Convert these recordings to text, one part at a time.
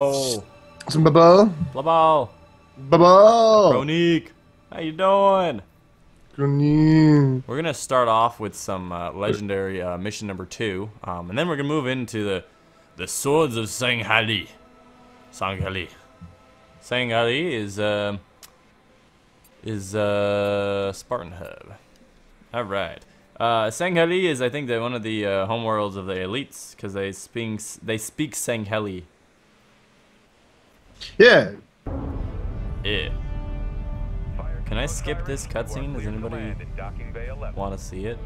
Oh, Some bubble. Blubbo, Bubble. Ronique, how you doing? We're gonna start off with some uh, legendary uh, mission number two, um, and then we're gonna move into the the swords of Sangheili. Sangheili. Sangheili is uh, is uh, Spartan Hub. All right. Uh, Sangheili is, I think, the, one of the uh, homeworlds of the elites because they speak they speak Sangheili. Yeah. Yeah. Can I skip this cutscene? Does anybody want to see it?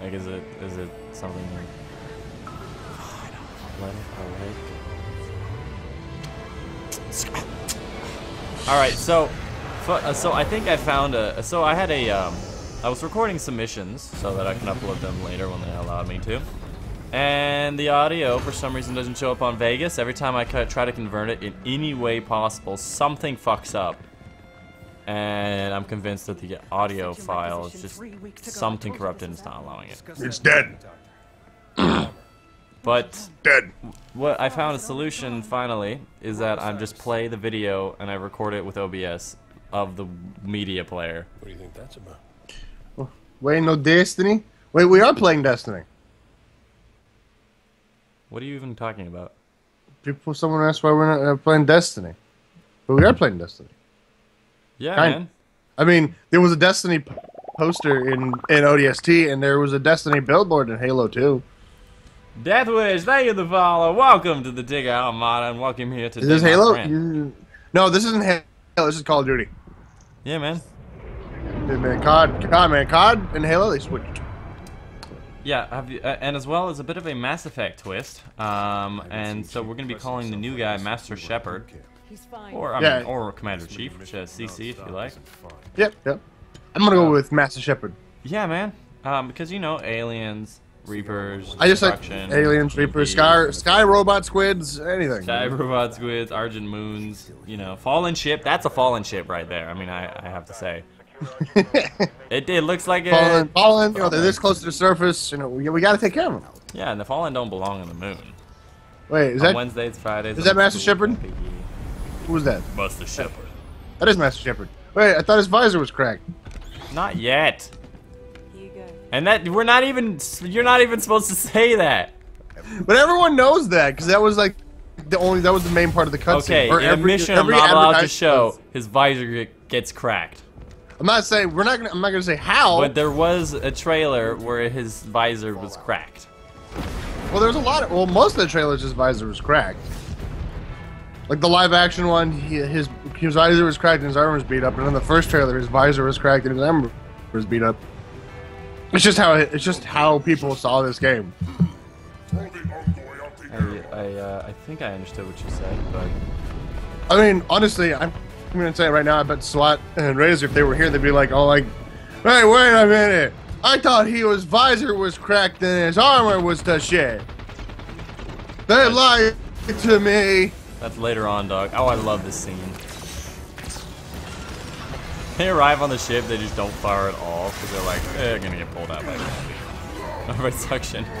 Like, is it is it something? Like. All right, so, uh, so I think I found a. So I had a. Um, I was recording some missions so that I can upload them later when they allowed me to. And the audio, for some reason, doesn't show up on Vegas. Every time I try to convert it in any way possible, something fucks up. And I'm convinced that the audio file is just something corrupted and it's not allowing it. It's dead. But Dead. what I found a solution finally is that I just play the video and I record it with OBS of the media player. What do you think that's about? Wait, no Destiny? Wait, we are playing Destiny. What are you even talking about? People, someone asked why we're not uh, playing Destiny. But we are playing Destiny. Yeah, Kind- man. I mean, there was a Destiny poster in, in ODST, and there was a Destiny billboard in Halo 2. Deathwish, thank you the follow. Welcome to the Dig Out Armada and welcome here to Is this Halo? You- No, this isn't Halo. This is Call of Duty. Yeah, man. Dude, man, COD, COD, man, COD and Halo, they switched. Yeah, have you, uh, and as well as a bit of a Mass Effect twist. Um, and so we're gonna be calling the new guy Master Shepard, or I Yeah. mean, or Commander Chief, which is CC if you like. Yep, yep. I'm gonna go with Master Shepard. Yeah, man. Um, because you know, aliens, Reapers, I just like destruction, aliens, reapers, sky, sky robot, squids, anything. Sky robot squids, Argent moons, you know, fallen ship. That's a fallen ship right there. I mean, I, I have to say, it, it looks like fallen, it. fallen. You know, they're this close to the surface. You know, we, we gotta take care of them. Yeah, and the fallen don't belong on the moon. Wait, is on that Wednesdays, Fridays. is that Master cool with Shepard? Piggy. who was that? Master Shepard. That is Master Shepard. Wait, I thought his visor was cracked. Not yet. Here you go. And that we're not even. You're not even supposed to say that. But everyone knows that because that was like the only that was the main part of the cutscene. Okay, Or in a mission I'm not allowed to show, his visor gets cracked. I'm not saying we're not gonna. I'm not gonna say how. But there was a trailer where his visor was cracked. well, there's a lot of. Well, most of the trailers, his visor was cracked. Like the live action one, he, his his visor was cracked and his armor was beat up. And in the first trailer, his visor was cracked and his armor was beat up. It's just how it, it's just how people saw this game. I I, uh, I think I understood what you said, but I mean, honestly, I'm, I'm gonna say it right now. I bet SWAT and Razor, if they were here, they'd be like, "Oh, like, hey, wait a minute! I thought he was visor was cracked and his armor was to shit. They lied to me." that's later on, dog. Oh, I love this scene. They arrive on the ship, they just don't fire at all because they're like, eh, they're gonna get pulled out by gravity, by suction.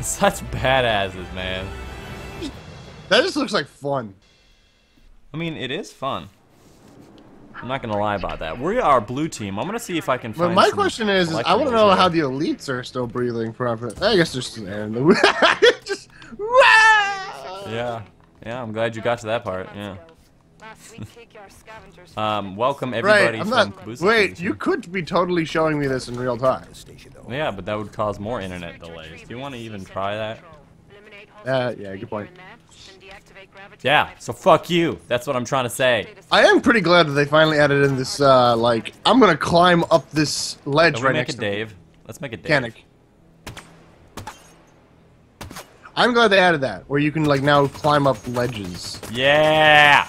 Such badasses, man. That just looks like fun. I mean, it is fun. I'm not gonna lie about that. We are our blue team. I'm gonna see if I can But find. my some question is, is I want to know here. how the elites are still breathing properly. I guess they're still there. in the- just, Yeah, yeah. I'm glad you got to that part. Yeah. Last week, KKR scavengers. Um, welcome Right, everybody I'm from not. Wait, Station. you could be totally showing me this in real time. Yeah, but that would cause more internet delays. Do you want to even try that? Uh, yeah, good point. Yeah. So fuck you. That's what I'm trying to say. I am pretty glad that they finally added in this. Uh, like, I'm gonna climb up this ledge Can we right make next a to. Dave? Let's make a Dave. Mechanic. I'm glad they added that, where you can like now climb up ledges. Yeah.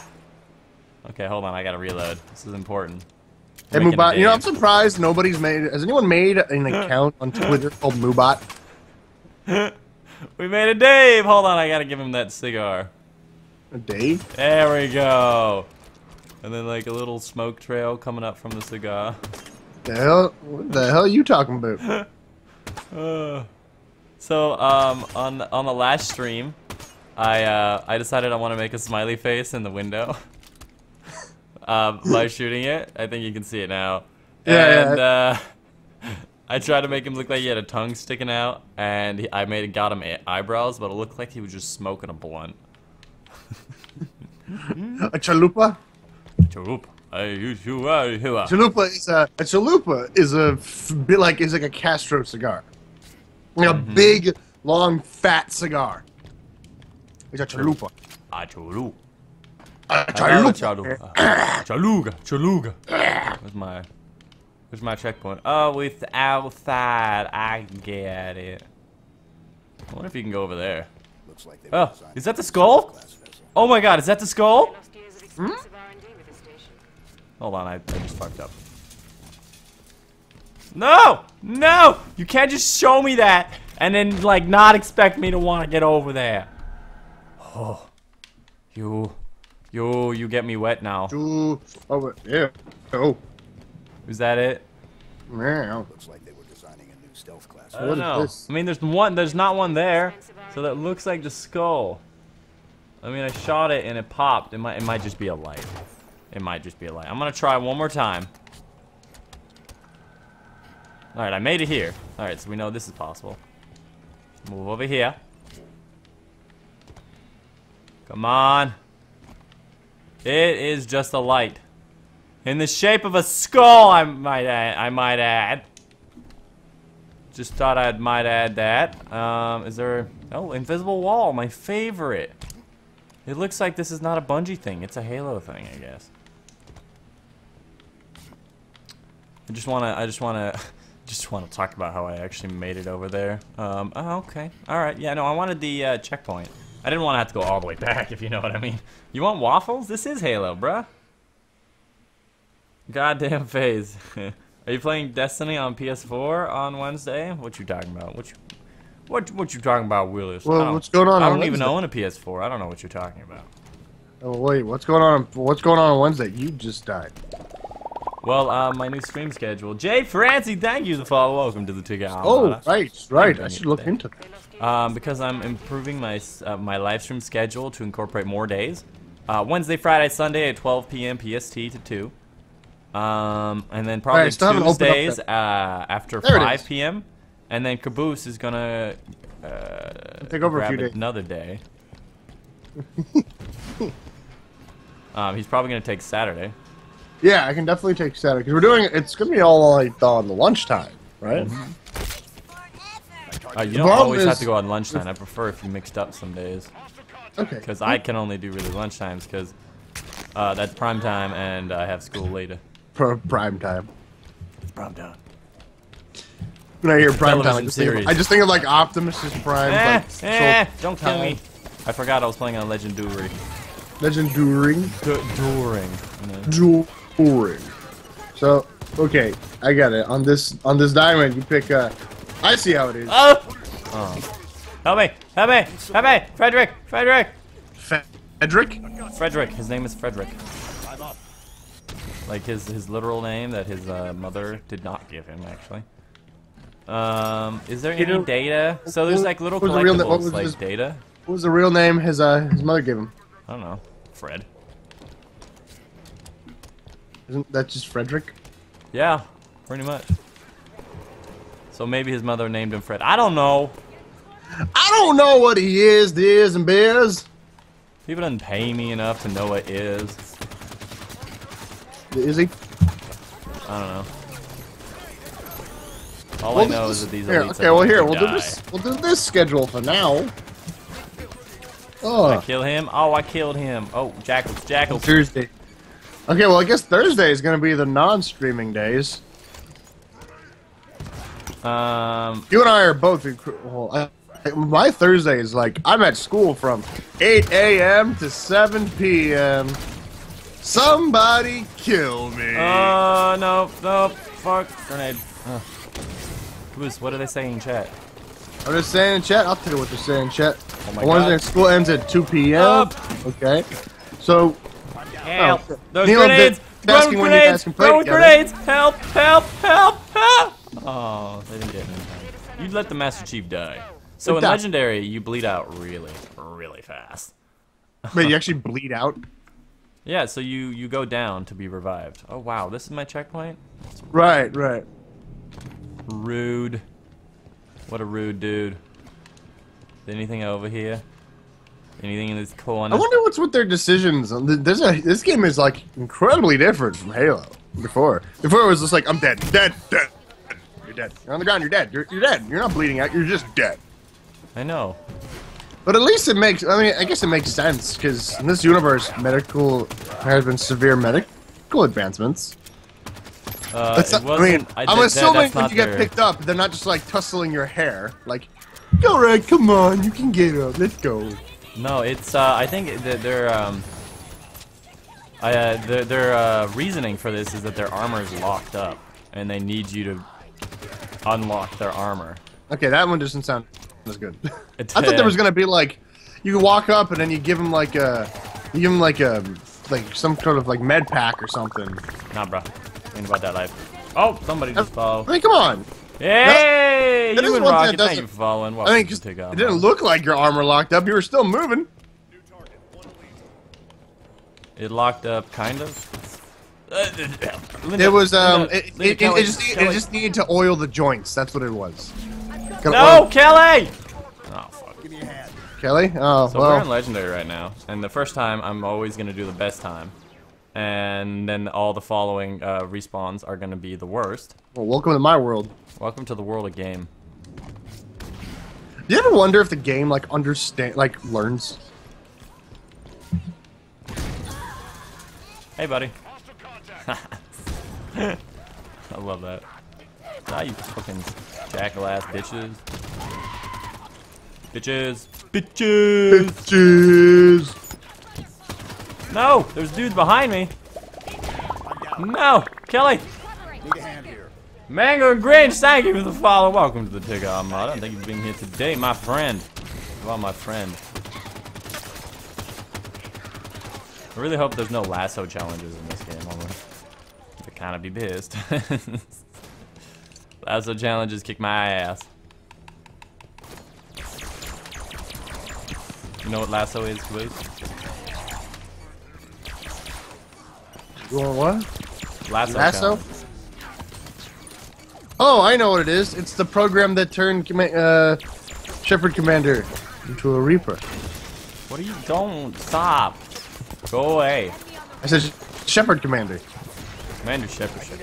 Okay, hold on. I gotta reload. This is important. Hey, Making a Moobot, you know, I'm surprised nobody's made. Has anyone made an account on Twitter called Moobot? We made a Dave. Hold on. I gotta give him that cigar. Dave? There we go. And then like a little smoke trail coming up from the cigar. The hell? What the hell are you talking about? Uh, So um, on on the last stream, I uh, I decided I want to make a smiley face in the window. um, by shooting it, I think you can see it now. Yeah, And uh, I tried to make him look like he had a tongue sticking out, and he, I made got him eyebrows, but it looked like he was just smoking a blunt. A chalupa. A chalupa. Hey, you- you are- you are. Chalupa is a, a chalupa is a bit like is like a Castro cigar, like a Mm-hmm. big, long, fat cigar. It's a chalupa. Chulu. A I love a chalupa. chalu- Chaluga, chaluga. Where's my, where's my checkpoint? Oh, it's outside. I get it. I wonder if you can go over there. Looks like they Oh, is that the skull? Oh my god, is that the skull? Lost years of hmm? expensive R&D with this station. Hold on, I, I just fucked up. No! No! You can't just show me that and then, like, not expect me to want to get over there. Oh. You. You, you get me wet now. Ooh, Oh, yeah. Oh, Is that it? man. Looks like they were designing a new stealth class. I don't know. this? I mean, there's one. There's not one there, so that looks like the skull. I mean, I shot it and it popped. It might. It might just be a light. It might just be a light. I'm gonna try one more time. All right, I made it here. All right, so we know this is possible. Move over here. Come on. It is just a light. In the shape of a skull, I might add. I might add. Just thought I might add that. Um, is there... Oh, invisible wall, my favorite. It looks like this is not a Bungie thing. It's a Halo thing, I guess. I just wanna... I just wanna... Just want to talk about how I actually made it over there. Um, oh, okay. Alright, yeah, no, I wanted the uh, checkpoint. I didn't want to have to go all the way back, if you know what I mean. You want waffles? This is Halo, bruh. Goddamn phase. Are you playing Destiny on PS4 on Wednesday? What you talking about? What you, what what you talking about, Willis? Well, what's going on I don't even own a PS4. I don't know what you're talking about. Oh wait, what's going on? What's going on on Wednesday? You just died. Well, uh, my new stream schedule. Jay Francie, thank you for the follow. Welcome to the Ticket Oh, right, right. I should look into that. They lost years Um, because I'm improving my uh, my live stream schedule to incorporate more days. Uh, Wednesday, Friday, Sunday at 12 p.m. PST to 2. Um, and then probably Alright, still haven't opened up Tuesdays uh, after There 5 p.m. And then Caboose is gonna uh, Take over a grab few days. another day. um, he's probably gonna take Saturday. Yeah, I can definitely take Saturday because we're doing. It's gonna be all like on the lunchtime, right? Uh, you The don't problem always have to go on lunchtime. I prefer if you mixed up some days. Okay. Because I can only do really lunchtimes because uh, that's prime time and I have school later. For prime time. It's prime time. When I hear prime time, I just, think of, series. I just think of like Optimus's prime, Eh, like eh, don't kill me. I forgot I was playing on Legendary. legendary, Du- during. you know. during. So okay, I got it. On this on this diamond, you pick. Uh, I see how it is. Oh! oh! Help me! Help me! Help me! Frederick! Frederick! Frederick. Frederick. His name is Frederick. Like his his literal name that his uh, mother did not give him actually. Um, is there any data? So there's like little the real what collectibles was like his- data. What was the real name his uh his mother gave him? I don't know. Fred. Isn't that just Frederick? Yeah, pretty much. So maybe his mother named him Fred. I don't know. I don't know what he is, this and biz. People didn't pay me enough to know what is. Is he? I don't know. All Well, I know this- is that these here, elites okay, are well here we'll die. do this. We'll do this schedule for now. Oh. I Oh, kill him. Oh, I killed him. Oh, jackals, jackals. Thursday. Okay, well I guess Thursday is gonna be the non-streaming days. Um, You and I are both. Well, I, my Thursday is like I'm at school from 8 a.m. to 7 p.m. Somebody kill me. uh, no, no, fuck, grenade. Uh. Caboose, what are they saying in chat? I'm just saying in chat. I'll tell you what they're saying in chat. Oh my Wednesday God. school ends at 2 p.m. Up. Okay. So Help! Oh, Those Neil, grenades! Throw you grenades! Throw grenades! Help! Help! Help! Help! Oh, they didn't get me. You'd let the Master Chief die. So in legendary, you bleed out really, really fast. But you actually bleed out. Yeah, so you you go down to be revived. Oh wow, this is my checkpoint. Right, right. Rude. What a rude dude. Anything over here? Anything in this corner? I wonder what's with their decisions. Uh, on There's a this game is like incredibly different from Halo. Before, before it was just like I'm dead, dead, dead. You're dead. You're on the ground. You're dead. You're, you're dead. You're not bleeding out. You're just dead. I know. But at least it makes. I mean, I guess it makes sense because in this universe, medical there has been severe medical advancements. Uh, not- I mean, I that- assuming when you get their- picked up, they're not just like tussling your hair. Like, all right, come on, you can get up. Let's go. No, it's. Uh, I think that their um. I, uh, their their uh, reasoning for this is that their armor is locked up, and they need you to unlock their armor. Okay, that one doesn't sound as good. I thought there was gonna be like, you walk up and then you give them like a, you give them like a, like some sort of like med pack or something. Nah, bro. Ain't about that life. Oh, somebody just I followed. mean, come on. Hey, that is you and one thing Rocket, that thank you doesn't- for following. I Welcome mean, to 'cause Take it didn't look like your armor locked up. You were still moving. It locked up, kind of. It was um, Linda, it, Linda, it, it, Kelly, it just it just needed to oil the joints. That's what it was. Gotta No, oil- Kelly! Oh, fuck. Give me a hand. Kelly. Oh So we're in. Legendary right now, and the first time I'm always going to do the best time. And then all the following uh, respawns are going to be the worst. well. Welcome to my world. Welcome to the world of game. Do you ever wonder if the game like understand like learns? Hey, buddy. I love that. Ah, you fucking jackal ass bitches. Bitches. Bitches! Jeez. No! There's dudes behind me! No! Kelly! Mango and Grinch, thank you for the follow. Welcome to the Tig Armada. Thank you for being here today, my friend. Well, my friend. I really hope there's no lasso challenges in this game. Gonna kind of be pissed. lasso challenges kick my ass. You know what lasso is, please? You want what? Lasso. Lasso? Oh, I know what it is. It's the program that turned comma- uh, Shepherd Commander into a Reaper. What are you? Don't stop. Go away. I said Shepherd Commander. Commander Shepherd.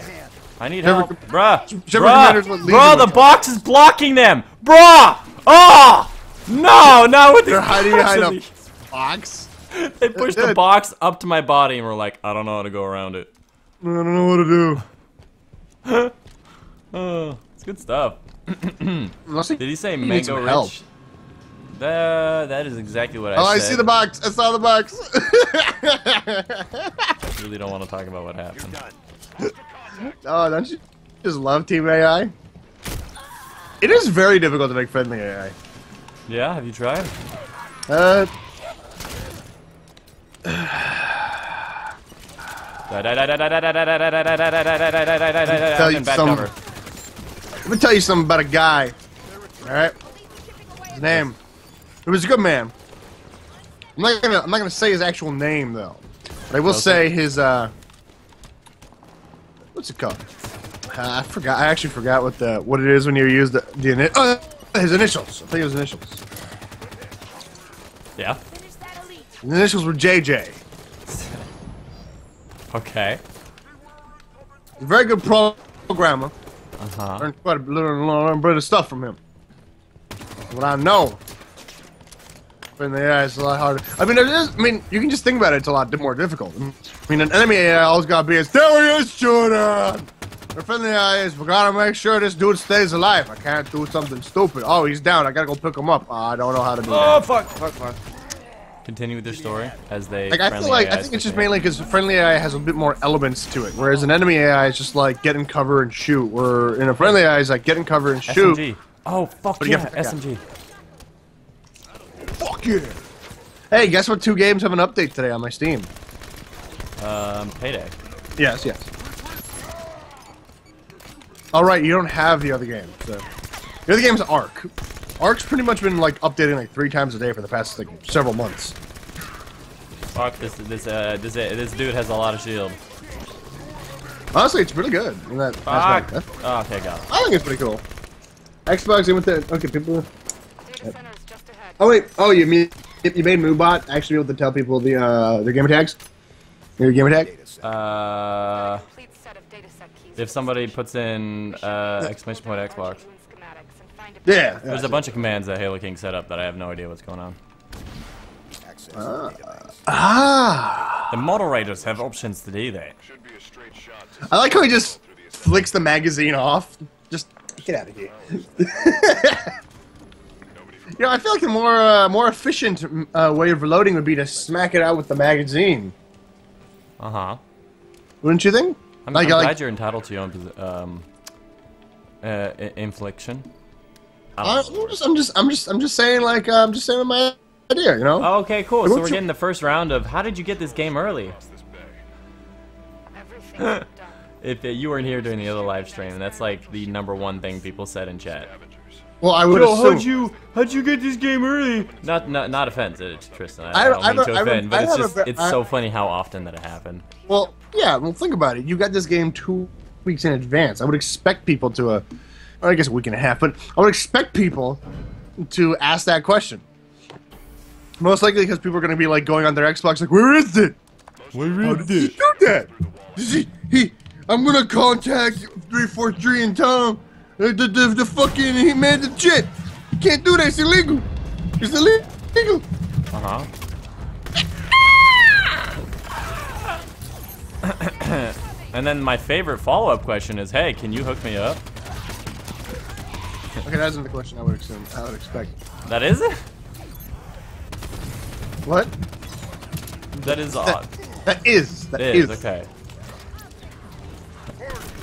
I need Shepard- help. Bruh. Shepard Bruh. Commander's what leads Bruh, him the box is blocking them. Bruh. Oh! No, not with They're the hiding behind a box. They pushed the box up to my body and were like, I don't know how to go around it. I don't know what to do. Oh, it's good stuff. Unless Did he say needs mango some rich? help. That, that is exactly what I Oh, said. I see the box. I saw the box. I really don't want to talk about what happened. Oh, don't you just love Team AI? It is very difficult to make friendly AI. Yeah, have you tried? Uh, Tell you some- let me tell you something about a guy. All right, his name. It was a good man. I'm not gonna. I'm not gonna say his actual name though. But I will say his. uh What's it called? Uh, I forgot. I actually forgot what the what it is when you use the the uh, his initials. I think it was initials. Yeah. His initials were JJ. Okay. Very good pro- programmer. Uh huh. Learned quite a little, bit of stuff from him. What I know. But yeah, it's a lot harder. I mean, it is. I mean, you can just think about it. It's a lot more difficult. I mean, an enemy AI always gotta be as there he is, Jordan. Our friendly AI is we gotta make sure this dude stays alive. I can't do something stupid. Oh, he's down. I gotta go pick him up. Uh, I don't know how to do Oh that. fuck! Fuck! Fuck! Continue with their story as they. Like I feel like I think it's just mainly because friendly AI has a bit more elements to it, whereas an enemy AI is just like get in cover and shoot. Where in a friendly AI is like get in cover and shoot. SMG. Oh fuck you yeah! SMG. Fuck yeah! Hey, guess what? Two games have an update today on my Steam. Um, payday. Yes, yes. All right, you don't have the other game. So. The other game's Ark. Ark's pretty much been like updating like three times a day for the past like several months. Fuck this this uh this this dude has a lot of shield. Honestly, it's pretty good. In that Fuck. aspect. Oh, okay, got it. I think it's pretty cool. Xbox in with the okay people. Data center is just ahead. Oh wait, oh you mean you made Moobot actually be able to tell people the uh their gamer tags? Your gamer tag? Uh, Complete set of data set keys. if somebody puts in uh exclamation point Xbox. Yeah. There's a bunch of commands that Halo King set up that I have no idea what's going on. Access the database. Ah. The moderators have options to do that. I like how he just flicks the magazine off. Just get out of here. you know, I feel like the more uh, more efficient uh, way of reloading would be to smack it out with the magazine. Uh huh. Wouldn't you think? I'm, Like, I'm like- glad you're entitled to your own posi- um uh infliction. I I, don't know. I'm just, I'm just, I'm just, I'm just saying, like, uh, I'm just saying my idea, you know? Oh, okay, cool. So we're you- getting the first round of how did you get this game early? If uh, you weren't here during the other live stream, that's like the number one thing people said in chat. well, I would Yo, assume. how'd you how'd you get this game early? Not not not offensive, to Tristan. I, I- I don't I mean have to a- I have a- offend, but it's have a just it's I- so funny how often that it happened. Well, yeah. Well, think about it. You got this game two weeks in advance. I would expect people to, uh, or I guess a week and a half, but I would expect people to ask that question. Most likely because people are going to be like going on their Xbox, like, "Where is it? Where How did he do that? He? He? I'm gonna contact three four three and tell him uh, the, the the fucking he made the shit. You can't do that. It's illegal. It's illegal. Uh huh. and then my favorite follow up question is, hey, can you hook me up? Okay, that isn't the question I would assume. I would expect. That is it. What? That is odd. That is. That is, It is okay.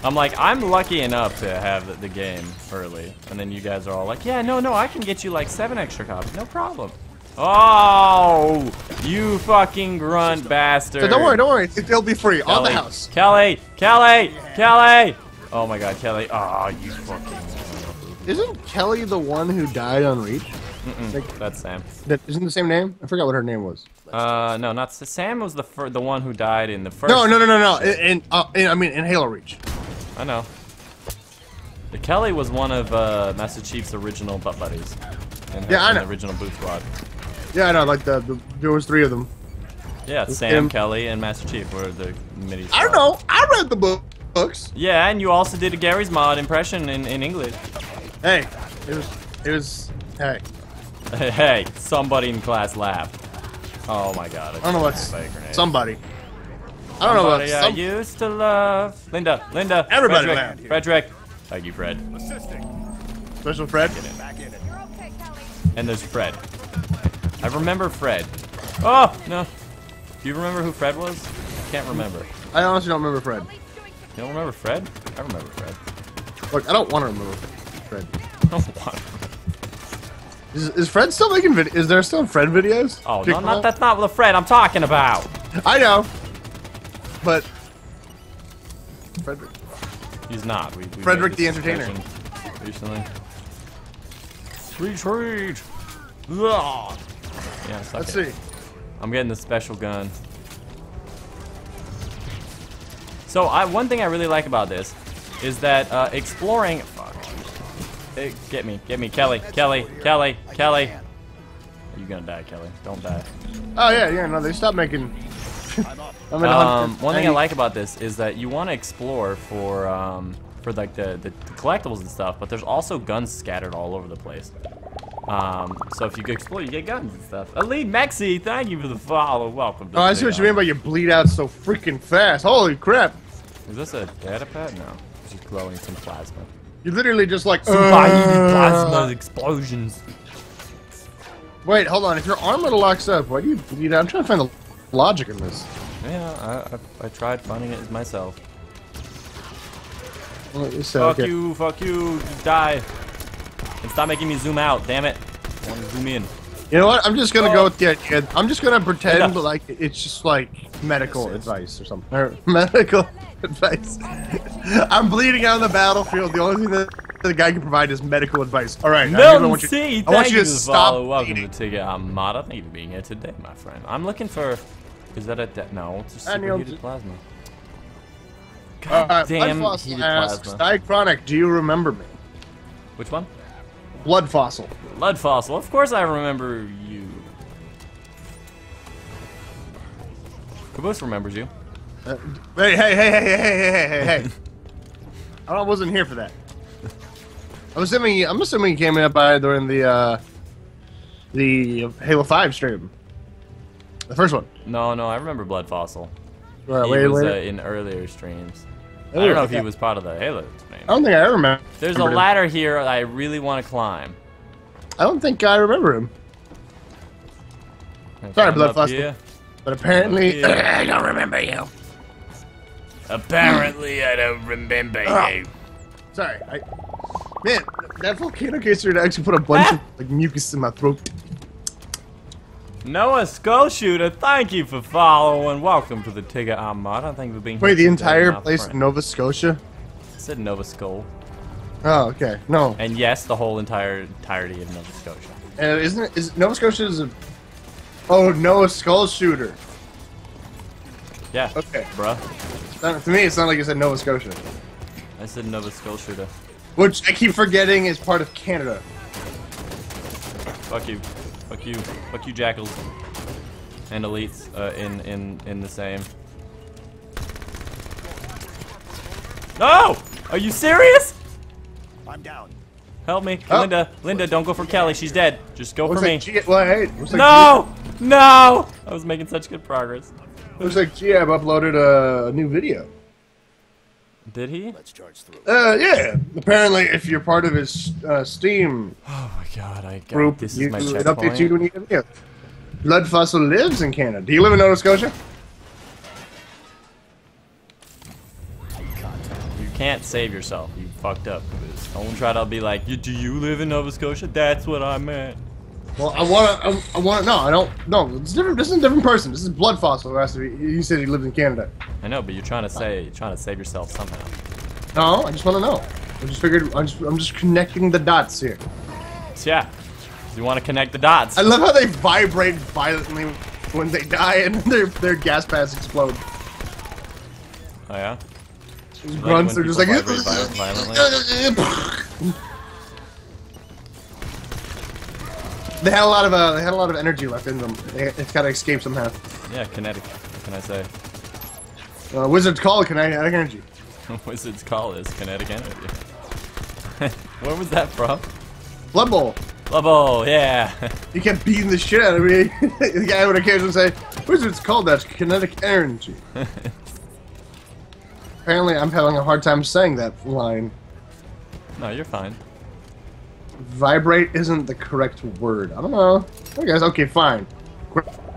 I'm like, I'm lucky enough to have the, the game early, and then you guys are all like, yeah, no, no, I can get you like seven extra copies, no problem. Oh, you fucking grunt bastard! So don't worry, don't worry. It, it'll be free on the Kelly, house. Kelly, Kelly, Kelly! Oh my God, Kelly! Oh, you fucking. Isn't Kelly the one who died on Reach? Like, That's Sam. that isn't the same name. I forgot what her name was. Uh, no, not Sam. Was the the one who died in the first? No, no, no, no, no. In, in, uh, in I mean, in Halo Reach. I know. The Kelly was one of uh, Master Chief's original butt buddies. In Yeah, I in know. The original boot squad. Yeah, I know. Like the, the there was three of them. Yeah, Sam, him. Kelly, and Master Chief were the mini. I don't know. I read the book books. Yeah, and you also did a Garry's Mod impression in, in English. Hey, it was it was. Hey, hey, somebody in class laughed. Oh my god. I don't know what's Fake grenade. somebody. I don't know what. Somebody I Some, used to love. Linda, Linda. Everybody Frederick, around here. Frederick. Thank you, Fred. special Fred. Back in it. And there's Fred. I remember Fred. Oh, no. Do you remember who Fred was? I Can't remember. I honestly don't remember Fred. You don't remember Fred? I remember Fred. Look, I don't want to remember Fred. I don't Is, is Fred still making vid? Is there still Fred videos? Oh, no, not, that's not the Fred I'm talking about. I know, but Frederick. He's not. We, we Frederick the Entertainer. Recently. Retreat. Yeah, Let's it. see. I'm getting the special gun. So I one thing I really like about this is that uh, exploring. Fuck. Eh, get me, get me, Kelly, Kelly, Kelly, Kelly. You're gonna die, Kelly. Don't die. Oh yeah, yeah. No, they stopped making. I'm Um, 100 one thing I like about this is that you want to explore for um, for like the, the, the collectibles and stuff, but there's also guns scattered all over the place. Um, so if you go explore, you get guns and stuff. Elite Mexi, thank you for the follow. Welcome. To Oh, I the see what you mean by you bleed out so freaking fast. Holy crap! Is this a data pad? No. It's just glowing some plasma. You literally just like. Some uh, plasma explosions. Wait, hold on. If your armor locks up, why do you bleed out? I'm trying to find the logic in this. Yeah, I, I, I tried finding it myself. Well, it's, uh, Fuck okay. you, fuck you, just die. And stop making me zoom out, damn it. I want to zoom in. You know what? I'm just gonna Oh. go with the idea. I'm just gonna pretend Enough. like it's just like medical advice or something. Or medical advice. I'm bleeding out on the battlefield. The only thing that the guy can provide his medical advice. All right, I really want you- C, I want thank you you to stop. follow. Welcome eating. to Ticket um, Armada. Thank you for being here today, my friend. I'm looking for. Is that a de- no? It's just Daniel, superheated plasma. God right, damn heated asks, plasma. Dychronic, do you remember me? Which one? Blood Fossil. Blood fossil. Of course I remember you. Caboose remembers you. Uh, hey, hey, hey, hey, hey, hey, hey, hey, hey. I wasn't here for that. I'm assuming. I'm assuming you came in by during the uh, the Halo Five stream, the first one. No, no, I remember Blood Fossil. Uh, he was. Uh, in earlier streams. I don't know if he was part of the Halo stream. I don't think I ever remember. There's a ladder here I really want to climb. I don't think I remember him, I Sorry, climb Blood up Fossil. here? but apparently I don't remember you. Apparently, I don't remember Ah. you. Sorry, I. Man, that volcano caser actually put a bunch of like mucus in my throat. Noah Skull Shooter, thank you for following. Welcome to the Tigger Armada. Thank you for being Wait, the entire place, friend. Nova Scotia. I said Nova Skull. Oh, okay. No, And yes, the whole entire entirety of Nova Scotia. uh, isn't it? Is Nova Scotia is a? Oh, Noah Skull Shooter. Yeah. Okay. Bruh. Uh, to me, it sounded like you said Nova Scotia, I said Nova Skull Shooter. which I keep forgetting is part of Canada. Fuck you. Fuck you. Fuck you, jackals. And elites uh, in, in, in the same. No! Are you serious? I'm down. Help me. Oh. Linda. Linda, don't go for Kelly. She's dead. Just go Looks for me. G- well, hey, looks like No! No! I was making such good progress. Looks like Giab uploaded a, a new video. Did he? Let's charge through. Uh, yeah. Apparently, if you're part of his uh, Steam Oh my god, I got group, this you, is my it checkpoint. updates you when you get a. Blood Fossil lives in Canada. Do you live in Nova Scotia? You can't save yourself. You fucked up. Caboose. Don't try to be like, do you live in Nova Scotia? That's what I meant. Well, I want to. I, I want to. No, I don't. No, it's different. This is a different person. This is Blood Fossil. Who has to be. He said he lives in Canada. I know, but you're trying to say, you're trying to save yourself somehow. No, I just want to know. I just figured. I'm just, I'm just connecting the dots here. Yeah, you want to connect the dots. I love how they vibrate violently when they die and their their gas pads explode. Oh yeah. These Like grunts when are just like. violently? they had a lot of uh, they had a lot of energy left in them. They, it's got to escape somehow. Yeah, kinetic. What can I say? Uh, Wizards call kinetic energy. Wizard's call is kinetic energy. Where was that from? Blood Bowl. Lubbo, yeah. He kept beating the shit out of me. the guy would occasionally say, Wizards call that kinetic energy. Apparently, I'm having a hard time saying that line. no, you're fine. Vibrate isn't the correct word. I don't know. Okay, guys, okay, fine.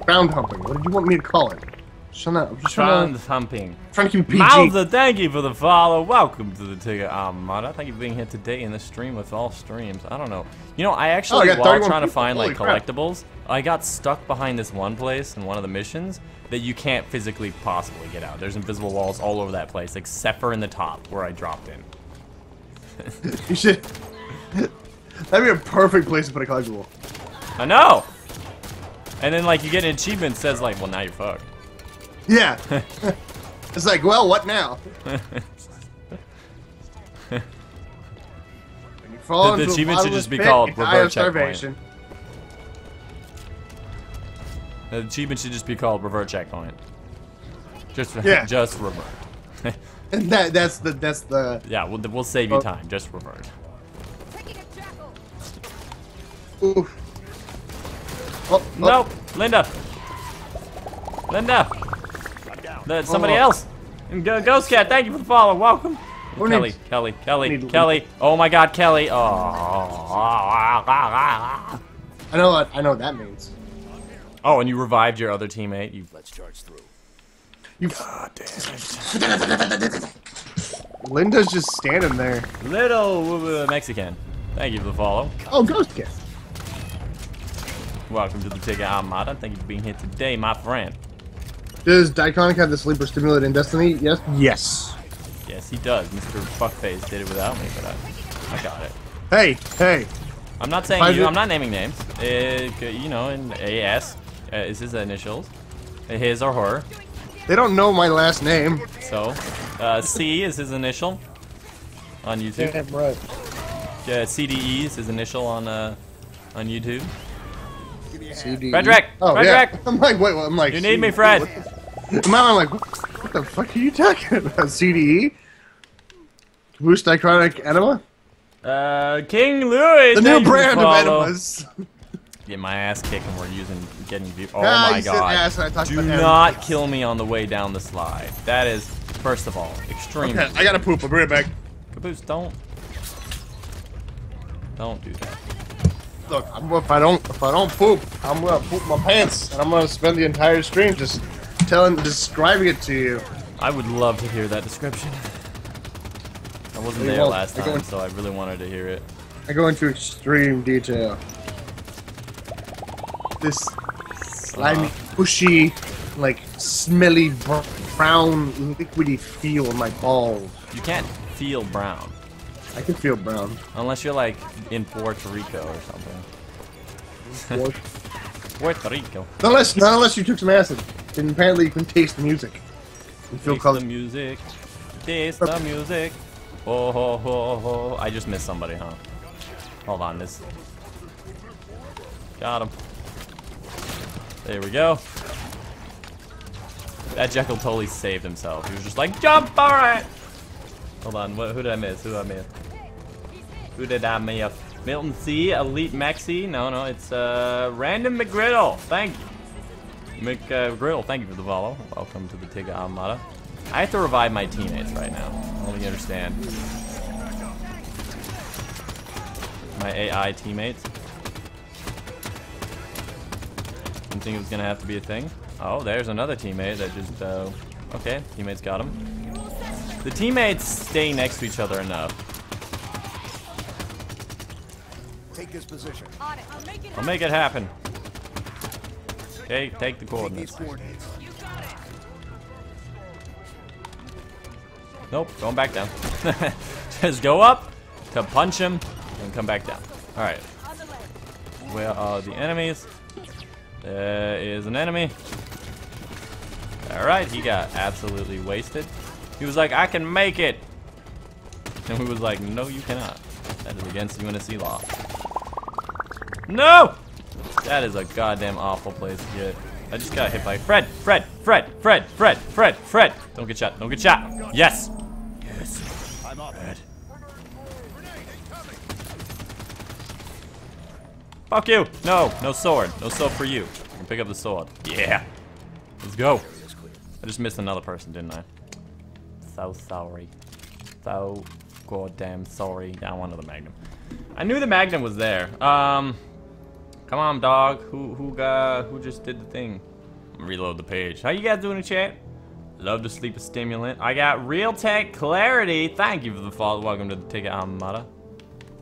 Ground humping. What did you want me to call it? Shut up. I'm just trying Trans to, humping. trying to keep PG. Mauser, thank you for the follow. Welcome to the Tigger Armada. Thank you for being here today in the stream with all streams. I don't know. You know, I actually, Oh, I while trying to find like crap. collectibles, I got stuck behind this one place in one of the missions that you can't physically possibly get out. There's invisible walls all over that place, except for in the top where I dropped in. You should. That'd be a perfect place to put a collectible. I know! And then, like, you get an achievement that says, like, well, now you're fucked. Yeah. it's like, well, what now? When you fall The- the achievement should just be called revert checkpoint. The achievement should just be called revert checkpoint. Just, Yeah. just revert. And that that's the that's the yeah, we'll, we'll save you Oh. time. Just revert. Oof. Oh, oh, Nope, Linda. Linda. I'm down. The, somebody Oh. else. And Go- Ghost Cat, thank you for the follow. Welcome. Who Kelly, needs- Kelly, Kelly, need- Kelly. Oh my God, Kelly. Oh. I know what I know what that means. Oh, and you revived your other teammate. You. Let's charge through. You God damn. Linda's just standing there. Little Mexican. Thank you for the follow. Oh, Ghost Kid. Welcome to the Tigger Armada. Thank you for being here today, my friend. Does Dychronic have the sleeper stimulant in Destiny? Yes. Yes. Yes, he does. Mr. Fuckface did it without me, but I, I got it. Hey, hey. I'm not saying I you. did- I'm not naming names. Uh, you know, in AS uh, is his initials, his or her. They don't know my last name. So, uh, C is his initial on YouTube. Damn right. Yeah, CDE is his initial on uh, on YouTube. CD. Frederick! Oh, Frederick! yeah. I'm like, wait, what? I'm like, You need me, Fred. What the- Mom, I'm like, what, what the fuck are you talking about? CDE? Boost Dychronic Enema? Uh, King Louis. The new thank you for brand of enemas. Get my ass kicked and we're using getting view. Oh Ah, my god! ass and I talked Do about not ass. kill me on the way down the slide. That is, first of all, extreme. Okay, I gotta poop. I'll be right back. Caboose, don't, don't do that. Look, I'm, if I don't, if I don't poop, I'm gonna poop my pants, and I'm gonna spend the entire stream just telling, describing it to you. I would love to hear that description. I wasn't there last time, so I really wanted to hear it. I go into extreme detail. This slimy, uh. pushy, like smelly brown, liquidy feel in my balls. You can't feel brown I can feel brown. unless you're like in Puerto Rico or something. Puerto Rico. Not unless, not unless you took some acid. And apparently you can taste the music. And feel Taste color. the music. Taste the music. Oh ho ho ho. I just missed somebody, huh? Hold on, this. Got him. There we go. That Jekyll totally saved himself. He was just like, jump, alright! Hold on, what, who did I miss? Who did I miss? Who did I miss? Milton C, Elite Maxi. No, no, it's uh, Random McGriddle. Thank you. McGriddle, thank you for the follow. Welcome to the Tiga Armada. I have to revive my teammates right now. Let me understand. My AI teammates. Didn't think it was gonna have to be a thing. Oh, there's another teammate that just, uh, okay, teammates got him. The teammates stay next to each other enough. Take this position. I'll make it happen. Okay, take the Take these coordinates. coordinates. Nope, going back down. Just go up to punch him and come back down. Alright. Where are the enemies? There is an enemy. Alright, he got absolutely wasted. He was like, I can make it! And we was like, no you cannot. That is against UNSC law. No! That is a goddamn awful place to get. I just got hit by Fred, Fred, Fred, Fred, Fred, Fred, Fred. Don't get shot, don't get shot. Yes! Yes. I'm up. Fred. Fuck you! No, no sword. No sword for you. You pick up the sword. Yeah. Let's go. I just missed another person, didn't I? So sorry. So goddamn sorry. I wanted the Magnum. I knew the Magnum was there. Um, come on, dog. Who who got who just did the thing? Reload the page. How you guys doing in chat? Love to sleep a stimulant. I got Real Tech Clarity. Thank you for the follow. Welcome to the Ticket Armada.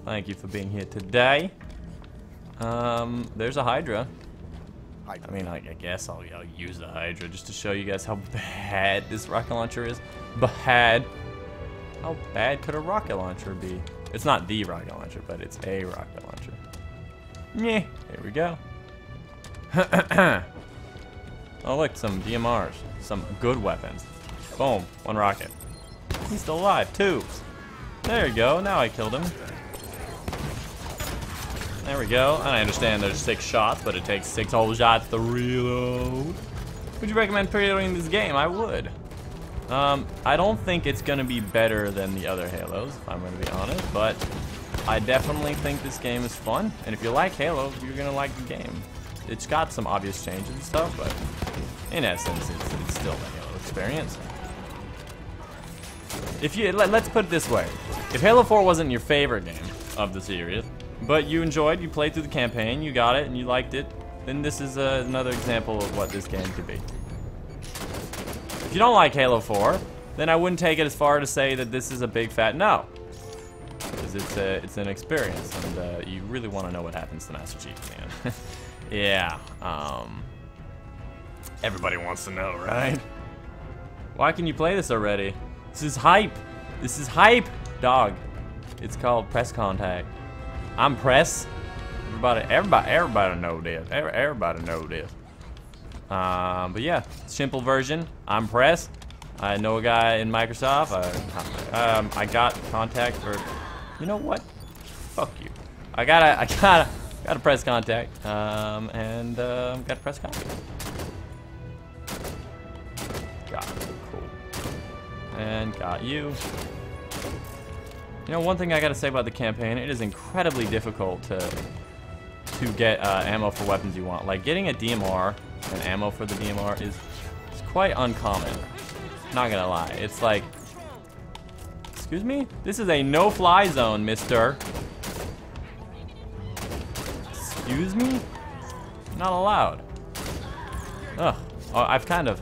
Thank you for being here today. Um, there's a Hydra. I I mean, I, I guess I'll, I'll use the Hydra just to show you guys how bad this rocket launcher is. Bad. How bad could a rocket launcher be? It's not the rocket launcher, but it's a rocket launcher. Yeah, here we go. oh, look, some DMRs. Some good weapons. Boom, one rocket. He's still alive, two. There you go, now I killed him. There we go. I understand there's six shots, but it takes six whole shots to reload. Would you recommend pre-ordering this game? I would. Um, I don't think it's gonna be better than the other Halos, if I'm gonna be honest, but I definitely think this game is fun. And if you like Halo, you're gonna like the game. It's got some obvious changes and stuff, but in essence, it's, it's still the Halo experience. If you let, us put it this way, if Halo 4 wasn't your favorite game of the series, but you enjoyed, you played through the campaign, you got it, and you liked it, then this is uh, another example of what this game could be. If you don't like Halo 4, then I wouldn't take it as far to say that this is a big fat no. Because it's a, it's an experience, and uh, you really want to know what happens to Master Chief, man. yeah, um, everybody wants to know, right? Why can you play this already? This is hype. This is hype, dog. It's called press contact. I'm press. Everybody, everybody, everybody know this. Everybody know this. Um, but yeah, simple version. I'm press. I know a guy in Microsoft. I, um, I got contact for. You know what? Fuck you. I gotta, I gotta, gotta press contact. Um, and um, got to press contact. Got it. Cool. And got you. You know, one thing I gotta say about the campaign, it is incredibly difficult to to get uh, ammo for weapons you want. Like getting a DMR and ammo for the DMR is, is quite uncommon. Not gonna lie, it's like, excuse me, this is a no-fly zone, Mister. Excuse me, not allowed. Ugh, Oh, I've kind of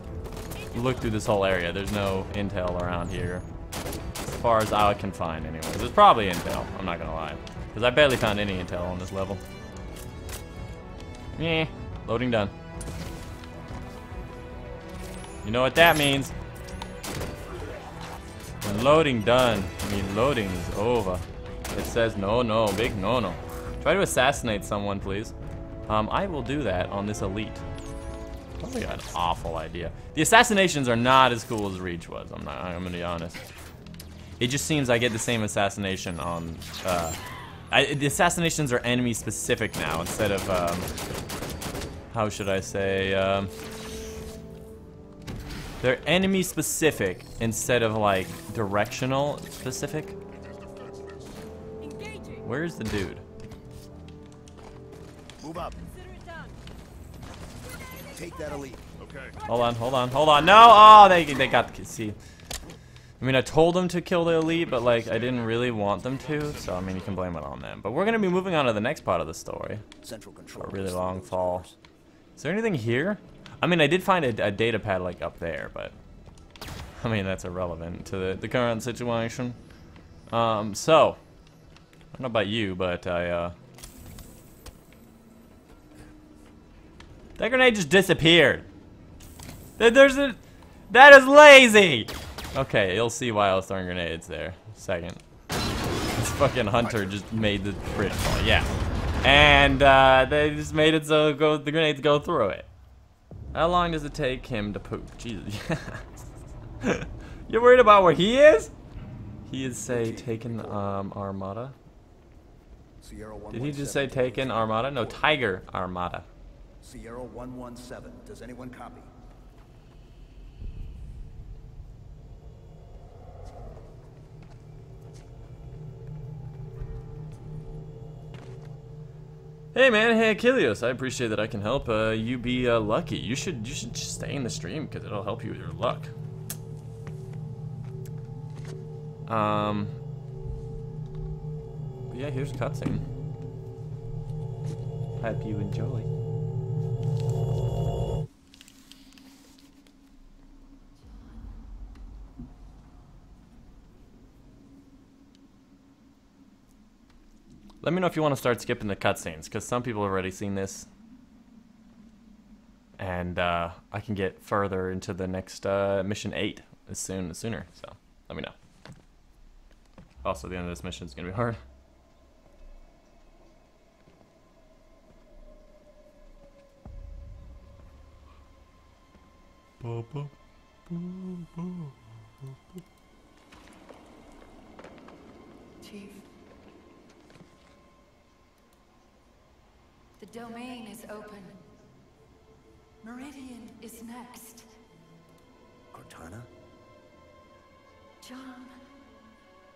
looked through this whole area. There's no intel around here as far as I can find anyways. There's probably intel, I'm not gonna lie. Because I barely found any intel on this level. Eh, loading done. You know what that means. Loading done, I mean loading is over. It says no, no, big no, no. Try to assassinate someone, please. Um, I will do that on this elite. Probably an awful idea. The assassinations are not as cool as Reach was. I'm not. I'm gonna be honest. It just seems I get the same assassination on. Uh, I, the assassinations are enemy specific now instead of. Um, how should I say? Um, they're enemy specific instead of like directional specific. Where's the dude? Move up. Take that elite. Okay. Hold on, hold on, hold on. No! Oh, they, they got the see. I mean, I told them to kill the elite, but like, I didn't really want them to. So, I mean, you can blame it on them. But we're gonna be moving on to the next part of the story. Central control. A really long fall. Is there anything here? I mean, I did find a, a data pad like up there, but I mean, that's irrelevant to the, the current situation. Um, so, I don't know about you, but I, uh, that grenade just disappeared. There's a, that is lazy. Okay, you'll see why I was throwing grenades there. Second. This fucking hunter just made the bridge fall. Yeah. And uh, they just made it so go the grenades go through it. How long does it take him to poop? Jesus. You're worried about where he is? He is say taken um Armada. Did he just say 117. taken Armada? No, Tiger Armada. Sierra 117. Does anyone copy? Hey man, hey Achilles, I appreciate that I can help uh, you be uh, lucky. You should you should just stay in the stream because it'll help you with your luck. Um. yeah, here's a cutscene. Hope you enjoy. Let me know if you want to start skipping the cutscenes, because some people have already seen this. And uh, I can get further into the next uh, mission 8 as soon sooner, so let me know. Also, the end of this mission is going to be hard. The domain is open. Meridian is next. Cortana? John,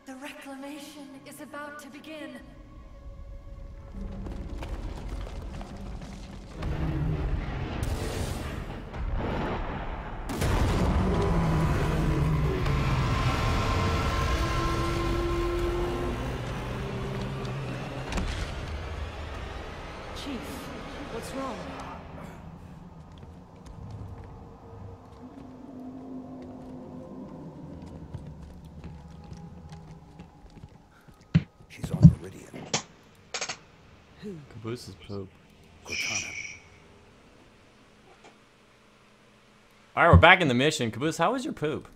the reclamation is about to begin. Cortana. Alright, we're back in the mission. Caboose, how was your poop?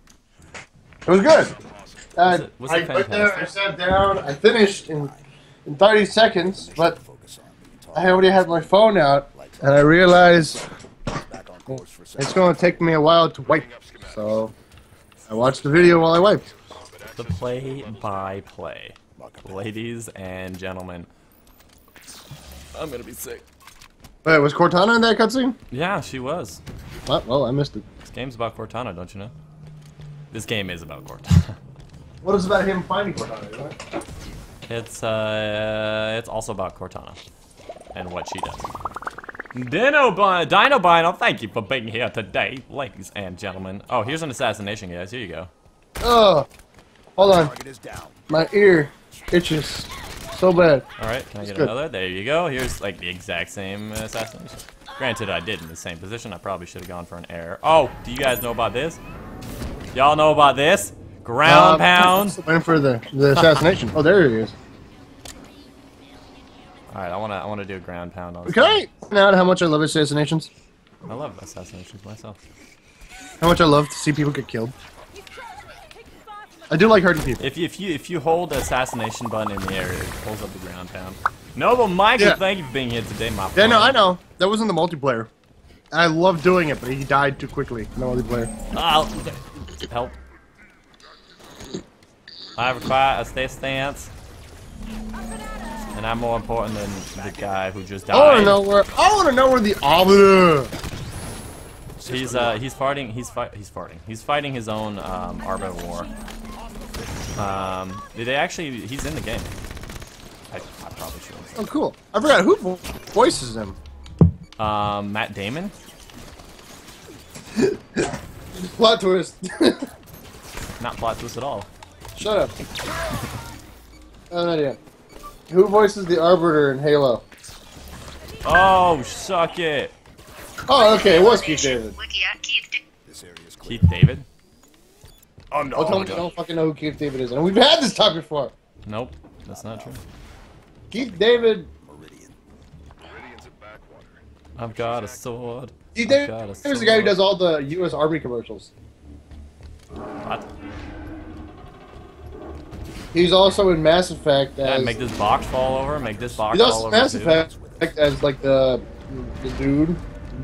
It was good. Uh, it- was I went there, I sat down, I finished in, in 30 seconds, but I already had my phone out, and I realized Back on course for it's going to take me a while to wipe. So I watched the video while I wiped. The play-by-play, ladies and gentlemen. I'm gonna be sick. Wait, was Cortana in that cutscene? Yeah, she was. Well, well, I missed it. This game's about Cortana, don't you know? This game is about Cortana. What is about him finding Cortana? isn't it? it's uh, it's also about Cortana and what she does. Dino Bi- Dino Bino, thank you for being here today, ladies and gentlemen. Oh, here's an assassination, guys. Here you go. Oh, hold on. Target is down. My ear itches so bad. All right, can I get good. another? There you go. Here's like the exact same assassination. Granted, I did in the same position. I probably should have gone for an error. Oh, do you guys know about this? Y'all know about this? Ground Um, pound. Waiting for the, the assassination. oh, there he is. All right, I wanna I wanna do a ground pound on. this Can. I out how much I love assassinations? I love assassinations myself. How much I love to see people get killed. I do like hurting people. If you if you if you hold the assassination button in the air, it pulls up the ground pound. Noble Michael, Yeah. thank you for being here today, my friend. Yeah, no, I know. That wasn't the multiplayer. I love doing it, but he died too quickly. No multiplayer. I'll help. I require a stay stance. And I'm more important than the guy who just died. I want to know where. I want to know where the arbiter. He's uh he's fighting he's fight he's fighting he's fighting his own um Arbiter war. Um, they actually? He's in the game. I, I probably should. Oh, cool. I forgot who vo- voices him. Um, Matt Damon. Plot twist. Not plot twist at all. Shut up. I have no idea. Who voices the arbiter in Halo? Oh, suck it, Oh, okay, it was Keith David. This area is clear. Keith David. Oh no. Don't tell me you don't fucking know who Keith David is. And we've had this talk before. Nope, that's not true. Keith David. Meridian. I've got a sword. Keith I've David got a is the guy who does all the U.S. Army commercials. What? He's also in Mass Effect Yeah, make this box fall over. Make this box he's fall also over. Mass too. Effect as like the the dude,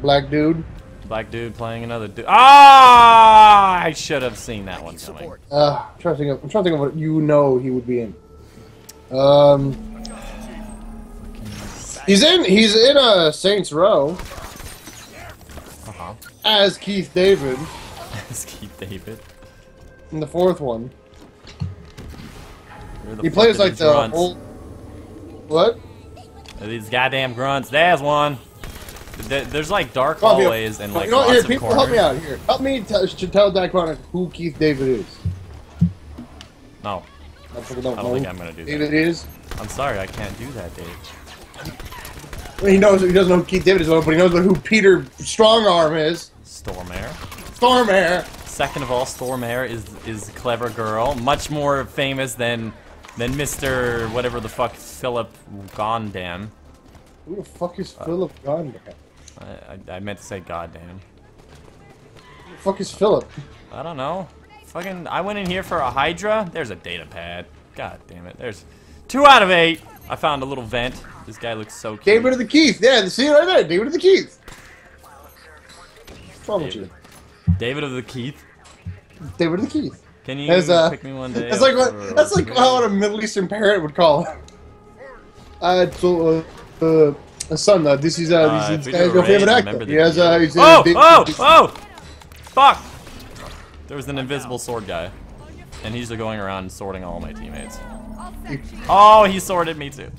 black dude. Black dude playing another dude. Ah! I should have seen that one coming. Uh, I'm trying to think of I'm trying to think of what you know he would be in. Um, he's in he's in a Saints Row Uh huh. as Keith David as Keith David. in the fourth one. The He plays like the grunts? old. What? These goddamn grunts. There's one. There- There's like dark Help hallways and like you know, lots here, of people, corners. help me out here. Help me t- to tell Dychronic who Keith David is. No, I don't, I don't think I'm gonna do that. David is. I'm sorry, I can't do that, Dave. Well, he knows he doesn't know who Keith David is, but he knows who Peter Strongarm is. Stormare. Stormare. Second of all, Stormare is is a clever girl, much more famous than than Mr. whatever the fuck Philip Gondam. Who the fuck is Philip Gondam? I, I, I meant to say goddamn. Fuck is Philip? I don't know. Fucking, I went in here for a Hydra. There's a data pad. God damn it. There's two out of eight. I found a little vent. This guy looks so cute. David of the Keith. Yeah, see it right there. David of the Keith. What's wrong with you? David of the Keith. David of the Keith. Can you That's, uh, pick me one day? That's like what. That's like how a Middle Eastern parent would call it. Uh, so, uh, uh, son, uh, this is uh, Uh, this is a your favorite actor. He has, uh, he's, uh, Oh! David- Oh! Oh! Fuck! There was an invisible sword guy. And he's going around sorting all my teammates. Oh, he sorted me too.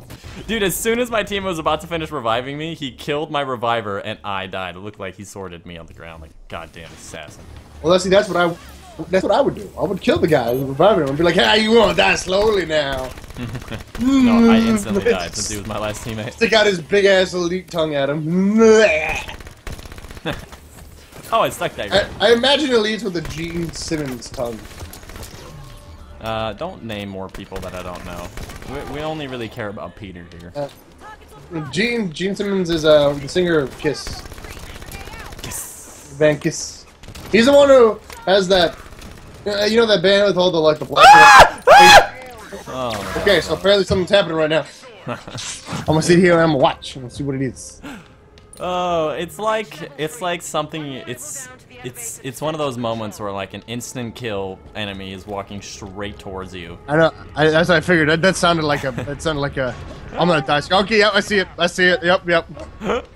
Dude, as soon as my team was about to finish reviving me, he killed my reviver and I died. It looked like he sorted me on the ground like goddamn assassin. Well, let's see. That's what I. That's what I would do. I would kill the guy who revived him and be like, "Hey, you want to die slowly now?" No, I instantly died since he was my last teammate. Stick out his big ass elite tongue at him. Oh, I stuck that. I, I imagine elites with a Gene Simmons tongue. Uh, don't name more people that I don't know. We, we only really care about Peter here. Uh, Gene Gene Simmons is uh, the singer of Kiss. Yes. Van Kiss. He's the one who has that Uh, you know that band with all the like the black. Oh, okay, so apparently something's happening right now. I'm gonna sit here and I'm gonna watch and see what it is. oh, it's like it's like something. It's it's it's one of those moments where like an instant kill enemy is walking straight towards you. I know. I, that's what I figured. That, that sounded like a. That sounded like a. I'm gonna die. Okay, yep, I see it. I see it. Yep, yep.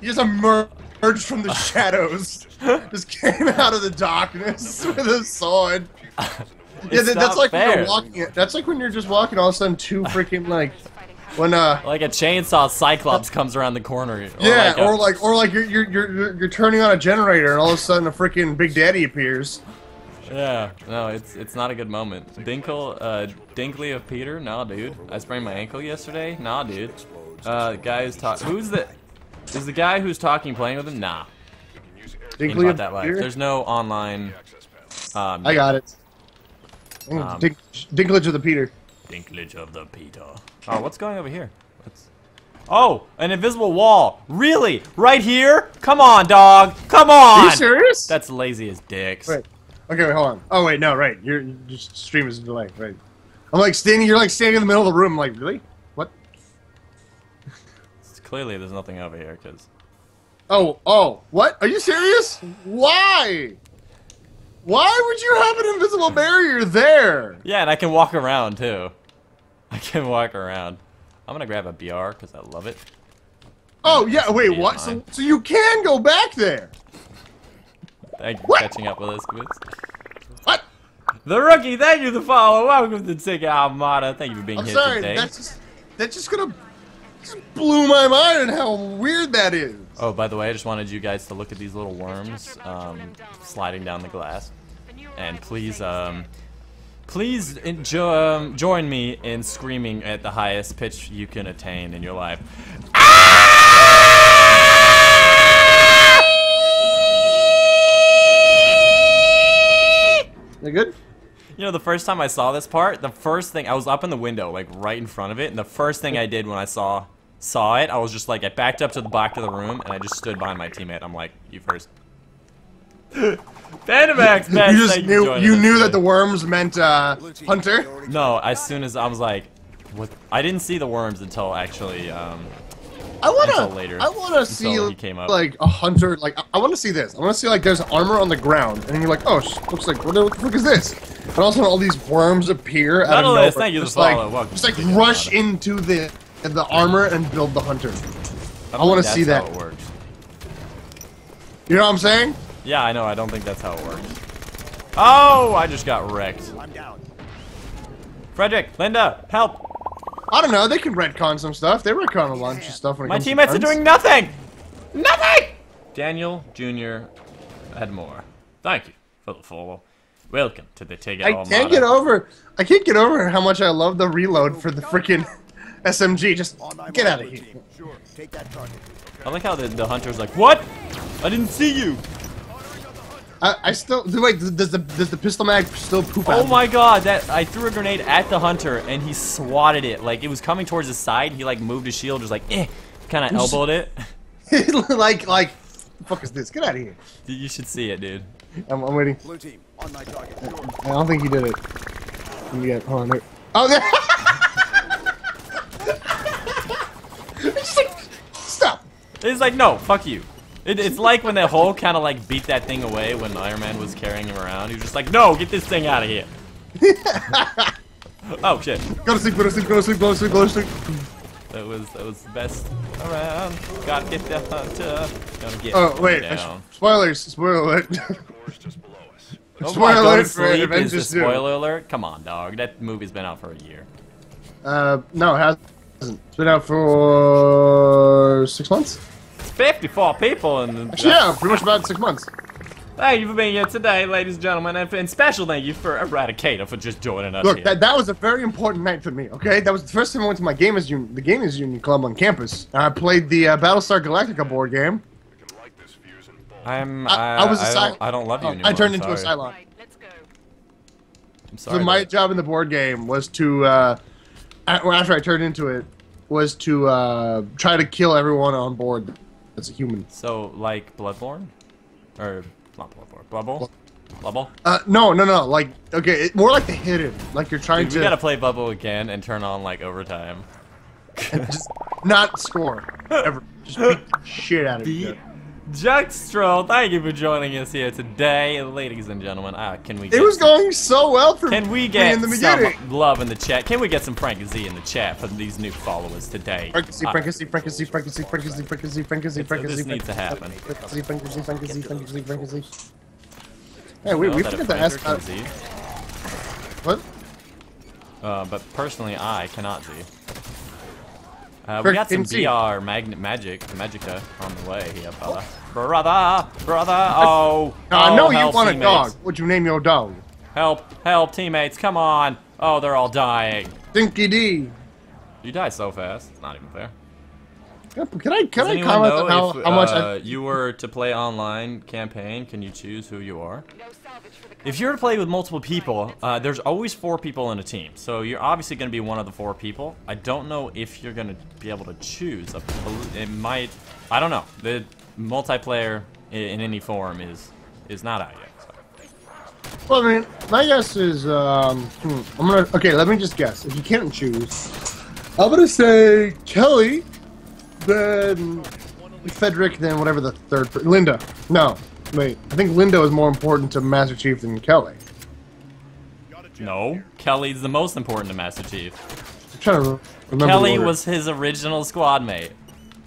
He just emerged from the shadows. just came out of the darkness with a sword. Yeah, that, that's like when you're walking. That's like when you're just walking. All of a sudden, two freaking like, when uh. Like a chainsaw cyclops comes around the corner. Or Yeah, like a- or like, or like you're, you're you're you're you're turning on a generator, and all of a sudden a freaking Big Daddy appears. Yeah, no, it's it's not a good moment. Dinkle, uh, Dinkley of Peter? Nah, dude. I sprained my ankle yesterday? Nah, dude. Uh, guy who's talking. Who's the? Is the guy who's talking playing with him? Nah. Dinkley that life. Peter? There's no online. Um, I got it. Um, Dink, Dinklage of the Peter. Dinklage of the Peter. Oh, what's going over here? What's... Oh, an invisible wall. Really? Right here? Come on, dog. Come on. Are you serious? That's lazy as dicks. Wait. Okay, wait, hold on. Oh wait, no, right. Your your stream is delayed. Right. I'm like standing. You're like standing in the middle of the room. I'm like, really? What? Clearly, there's nothing over here, cause. Oh, oh, what? Are you serious? Why? Why would you have an invisible barrier there? Yeah, and I can walk around too. I can walk around. I'm gonna grab a BR because I love it. Oh yeah. Wait, what? So, so you can go back there? Thank you for What? catching up with us, Quiz. What? The rookie, thank you for the follow. Welcome to Ticket Armada. Thank you for being I'm here sorry. today. That's just that's just gonna just blew my mind and how weird that is. Oh, by the way, I just wanted you guys to look at these little worms um, sliding down the glass, and please, um, please enjo- um, join me in screaming at the highest pitch you can attain in your life. They good? You know, the first time I saw this part, the first thing I was up in the window, like right in front of it, and the first thing I did when I saw saw it, I was just like, I backed up to the back of the room, and I just stood behind my teammate. I'm like, you first. Dynamax, man. you just knew you knew that the worms meant uh, hunter. No, as soon as I was like, what? I didn't see the worms until actually. Um, I wanna Until later. I wanna see came up. like a hunter. Like I, I wanna see this. I wanna see like there's armor on the ground, and you're like, oh, sh- looks like what the, what the fuck is this? And all of a sudden, all these worms appear out of None of nowhere. this, thank you just like, follow. Welcome just like rush into the the armor and build the hunter. I, I wanna see that. How it works. You know what I'm saying? Yeah, I know. I don't think that's how it works. Oh, I just got wrecked. I'm down. Frederick, Linda, help! I don't know. They can retcon some stuff. They retcon a bunch of stuff when it My comes teammates to are doing nothing! Nothing! Daniel Jr. Edmore. Thank you for the follow. Welcome to the Ticket I can't get over. I can't get over how much I love the reload for the freaking SMG. Just get out of here. Sure. Take that target. I like how the, the hunter's like, What? I didn't see you! I, I still wait. Does the does the pistol mag still poop out? Oh my god, that I threw a grenade at the hunter and he swatted it. Like it was coming towards his side, he like moved his shield, just like eh, kinda elbowed it. like like, the fuck is this? Get out of here. Dude, you should see it, dude. I'm, I'm waiting. Blue team. On my target. Sure. I don't think he did it. Let me get. Hold on. There. Oh, there. It's like, Stop. It's like, no, fuck you. It, it's like when that Hulk kind of like beat that thing away when Iron Man was carrying him around. He was just like, no, get this thing out of here. oh shit, Go to sleep. Go to sleep. Go to sleep. Go to sleep. Go to sleep. that was that was the best around. Gotta get the hunter. Gonna get Oh wait. Down. spoilers. Spoiler alert. Oh, Spoiler my, Go to alert for sleep is the Avengers 2. spoiler alert. Come on, dog. That movie's been out for a year. Uh, no, it hasn't. It's been out for six months. It's 54 people in the. Actually, yeah, pretty much about six months. Thank you for being here today, ladies and gentlemen, and, and special thank you for Eradicator for just joining us Look, here. that, that was a very important night for me. Okay, that was the first time I went to my gamers union, the gamers union club on campus. I played the uh, Battlestar Galactica board game. I'm. I- I, I was a I, don't, I don't love you Oh, anymore. I turned into a sorry. Cylon. let's go. I'm sorry. So my but- job in the board game was to, uh, after I turned into it, was to uh, try to kill everyone on board that's a human. So, like Bloodborne? Or, not Bloodborne, Bubble? Bubble. Uh, no, no, no. Like, okay, it, more like the hidden. Like you're trying Dude, we to gotta play bubble again and turn on like overtime. just not score ever. Just beat the shit out of Beat you. Juxtro, thank you for joining us here today, ladies and gentlemen. Ah, can we? It was some- going so well for Can we get in the some love in the chat? Can we get some Frank Z in the chat for these new followers today? Frankency, Ah, Frankency, Frankency, Frankency, Frankency, Frankency, Frankency, It's- Frankency. this needs to happen. Frankency, Frankency, Frankency, Frankency, Frankency. Hey, we, we forgot to ask. Uh, what? uh, but personally, I cannot Z. Uh, we got some BR magnet magic, magica on the way here, fella. Brother, brother, oh. No, I oh, know you help, want a dog. What'd you name your dog? Help, help, teammates, come on. Oh, they're all dying. Dinky D. You die so fast. It's not even fair. Can I can I Does anyone comment on how, if how much uh, I, you were to play online campaign? Can you choose who you are? If you're to play with multiple people, uh, there's always four people in a team. So you're obviously going to be one of the four people. I don't know if you're going to be able to choose. A, it might. I don't know. The multiplayer i- in any form is is not out yet. So. Well, I mean, my guess is um, hmm, I'm gonna okay. Let me just guess. If you can't choose, I'm gonna say Kelly, then Frederick, then whatever the third. per- Linda. No, wait. I think Linda is more important to Master Chief than Kelly. No, Kelly's the most important to Master Chief. I'm trying to re- remember. the Kelly order. was his original squad mate.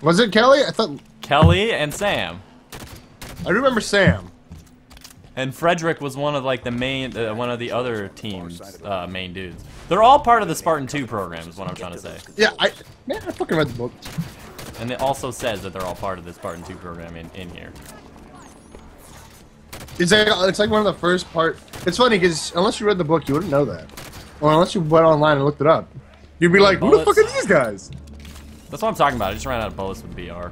Was it Kelly? I thought Kelly and Sam. I remember Sam. And Frederick was one of like the main, uh, one of the other team's uh, main dudes. They're all part of the Spartan 2 program, is what I'm trying to say. Yeah, I man, I fucking read the book. And it also says that they're all part of the Spartan 2 program in, in here. It's like it's like one of the first part. It's funny because unless you read the book, you wouldn't know that, or unless you went online and looked it up, you'd be like, "Who the fuck are these guys?" That's what I'm talking about. I just ran out of bullets with BR.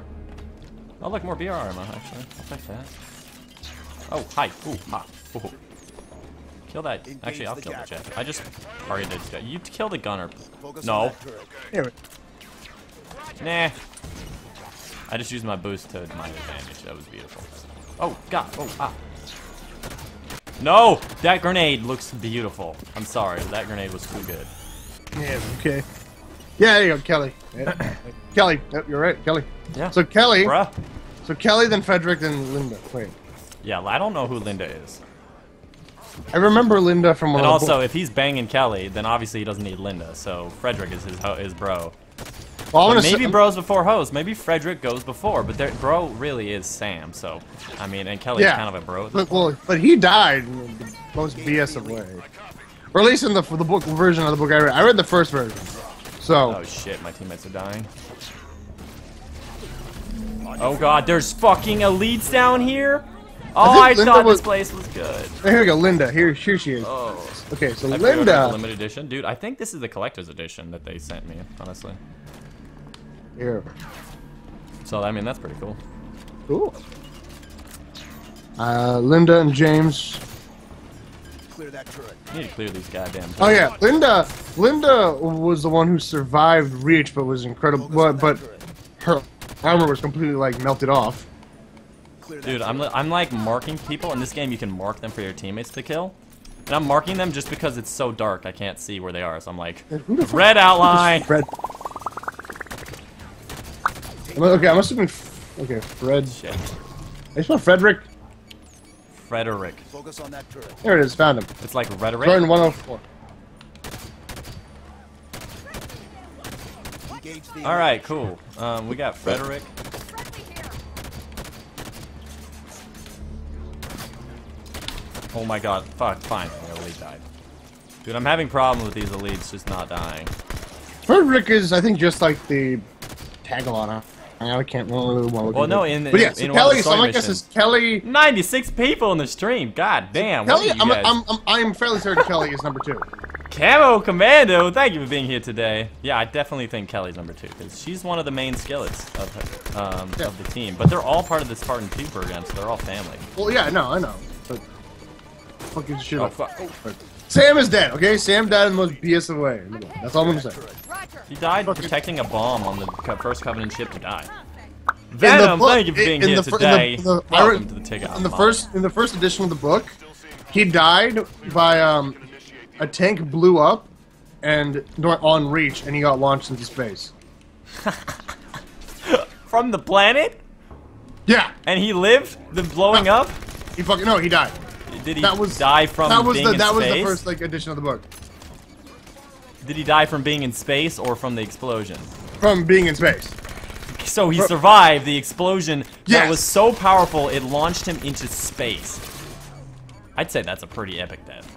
Oh, look, more BR ammo, actually. I'll take that. Oh, hi. Ooh, ha. Ooh. Kill that. Actually, I'll kill the jet. I just targeted the jet. You kill the gunner. Focus No. on that turret. Here, Nah. I just used my boost to my advantage. That was beautiful. Oh, God. Oh, ah. No! That grenade looks beautiful. I'm sorry. That grenade was too good. Yeah, okay. Yeah, there you go, Kelly. Yeah. Kelly, yep, you're right, Kelly. Yeah. So Kelly, Bruh. so Kelly, then Frederick, then Linda. Wait, Yeah, I don't know who Linda is. I remember Linda from one And of the also, if he's banging Kelly, then obviously he doesn't need Linda. So Frederick is his ho- his bro. Well, maybe bro's before host. Maybe Frederick goes before. But there- bro really is Sam. So I mean, and Kelly's Yeah. kind of a bro. But, well, but he died in the most BS of way, or at least in the the book version of the book I read. I read the first version, so Oh shit, my teammates are dying. Oh god, there's fucking elites down here? Oh, I, Linda thought was- this place was good. here we go, Linda. Here, here she is. Oh. Okay, so I Linda. limited edition. Dude, I think this is the collector's edition that they sent me, honestly. Here, So, I mean, that's pretty cool. cool. Uh, Linda and James. Clear that turret. You need to clear these goddamn Oh yeah, Linda. Linda was the one who survived Reach, but was incredible. Focus But, but her armor was completely like melted off. Clear Dude, I'm, li- I'm like marking people. In this game, you can mark them for your teammates to kill. And I'm marking them just because it's so dark, I can't see where they are. So I'm like, Who the fuck red outline. Fred. I'm- Okay, I must have been. Okay, Fred. Shit. I spell Frederick. Frederick. Focus on that turret. There it is. Found him. It's like rhetoric. Jordan 104. Engage the All right, cool. Um, we got Frederick. Oh my god, fuck, fine, the elite died. Dude, I'm having problems with these elites just not dying. Frederick is, I think, just like the Tagalana. I can't really want to Well, no, in- but yeah, so in one of the Kelly. So story my guess missions. is Kelly. 96 people in the stream, god damn, what Kelly, are you I'm, guys? I'm, I'm, I'm fairly certain Kelly is number two. Camo Commando, thank you for being here today. Yeah, I definitely think Kelly's number two, because she's one of the main skillets of, um, Yeah. of the team. But they're all part of the Spartan 2 program, so they're all family. Well, yeah, no, I know. But fuck your shit Oh, up. fuck. Oh. Sam is dead. Okay, Sam died in the most BS of way. That's all I'm gonna say. He died protecting a bomb on the first Covenant ship to die. Venom, thank you for being in here the fir- in today. the- the- Welcome to the In the first, in the first edition of the book, he died by um, a tank blew up and on reach, and he got launched into space. From the planet? Yeah, And he lived the blowing up? he fucking no, he died. Did he That was die from that was the that was space? the first like edition of the book Did he die from being in space or from the explosion? from being in space. So he survived the explosion that was so powerful it launched him into space. I'd say that's a pretty epic death.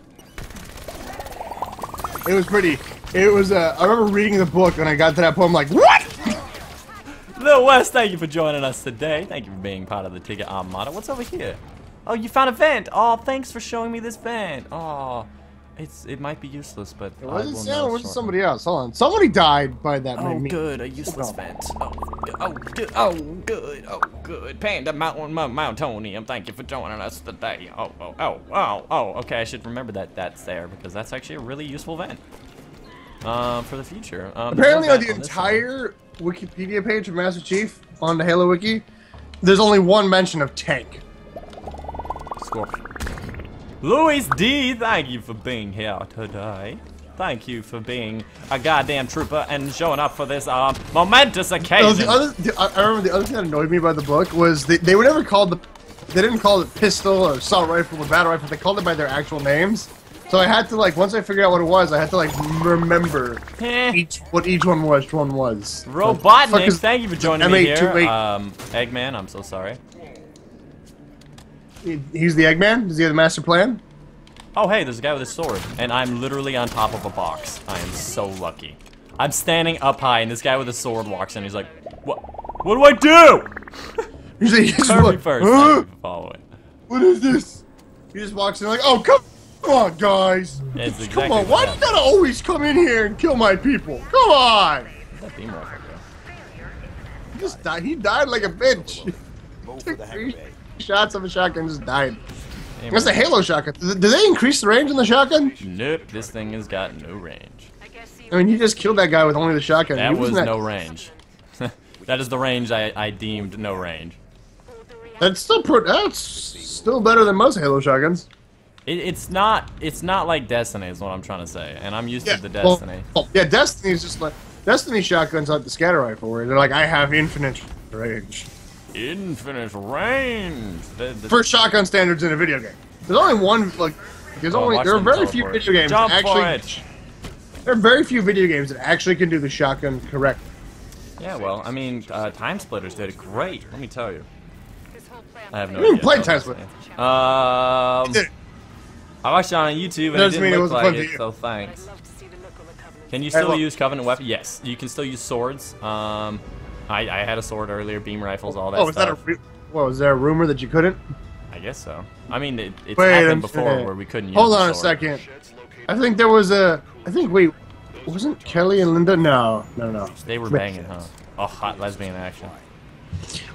It was pretty. It was. Uh, I remember reading the book and I got to that point. I'm like, what? Lil West, thank you for joining us today. Thank you for being part of the Ticket Armada. What's over here? Oh, you found a vent. Oh, thanks for showing me this vent. Oh, it's it might be useless, but I Was will it know Sam or was it shortly. somebody else? Hold on. Somebody died by that. Oh, me. good, a useless Oh. vent. Oh, good, oh, good, oh, good, oh, good. Panda Mountain Mount Mountonium, thank you for joining us today. Oh, oh, oh, oh, oh. Okay, I should remember that that's there because that's actually a really useful vent. Um, for the future. Um, Apparently, on the vent this side. entire Wikipedia page of Master Chief on the Halo Wiki, there's only one mention of tank. Scorpion. Louis D, thank you for being here today. Thank you for being a goddamn trooper and showing up for this um momentous No, occasion. the other, the, I remember the other thing that annoyed me about the book was they, they were never called the, they didn't call it pistol or assault rifle or battle rifle. They called it by their actual names. So I had to like once I figured out what it was, I had to like remember Eh. each what each one was. Which one was. Robotnik, is- thank you for joining me here. M828. Um, Eggman, I'm so sorry. He- He's the Eggman. Does he have the master plan? Oh, hey, there's a guy with a sword, and I'm literally on top of a box. I am so lucky. I'm standing up high, and this guy with a sword walks in. He's like, "What? What do I do?" He's like, he's Kirby like, first. "Huh? Thank you for following. What is this? He just walks in like, oh come, come on, guys. Yeah, it's come on, why do you gotta always come in here and kill my people? Come on. That beam rifle go? He just died. He died like a bitch. Move for the hangar bay. Shots of a shotgun just died. Hey, That's a. Halo shotgun. Do do they increase the range on the shotgun? Nope, this thing has got no range. I mean, you just killed that guy with only the shotgun. That was wasn't no range. that is the range I, I deemed no range. That's still pro- that's still better than most Halo shotguns. It, it's not it's not like Destiny is what I'm trying to say, and I'm used to the Destiny. well, yeah, Destiny's just like Destiny shotguns like the scatter rifle, where they're like, I have infinite range. Infinite range. The, the, for shotgun standards in a video game. There's only one like there's Oh, only there are them very few video games Jump that for actually it. there are very few video games that actually can do the shotgun correct. Yeah, well, I mean, uh, Time Splitters did it great. Let me tell you. I have no You didn't idea. play how Time Splitters. Um, I watched it on YouTube and it didn't mean it look wasn't like it, so thanks. Can you still look. use Covenant weapons? Yes, you can still use swords. Um, I, I had a sword earlier, beam rifles, all that oh, is that a what was there a rumor that you couldn't? I guess so. I mean, it, it's Wait, happened I'm- before uh, where we couldn't use Hold on a second. I think there was a. I think wait, wasn't Kelly and Linda? No, no, no. They were banging, huh? Oh, hot lesbian action.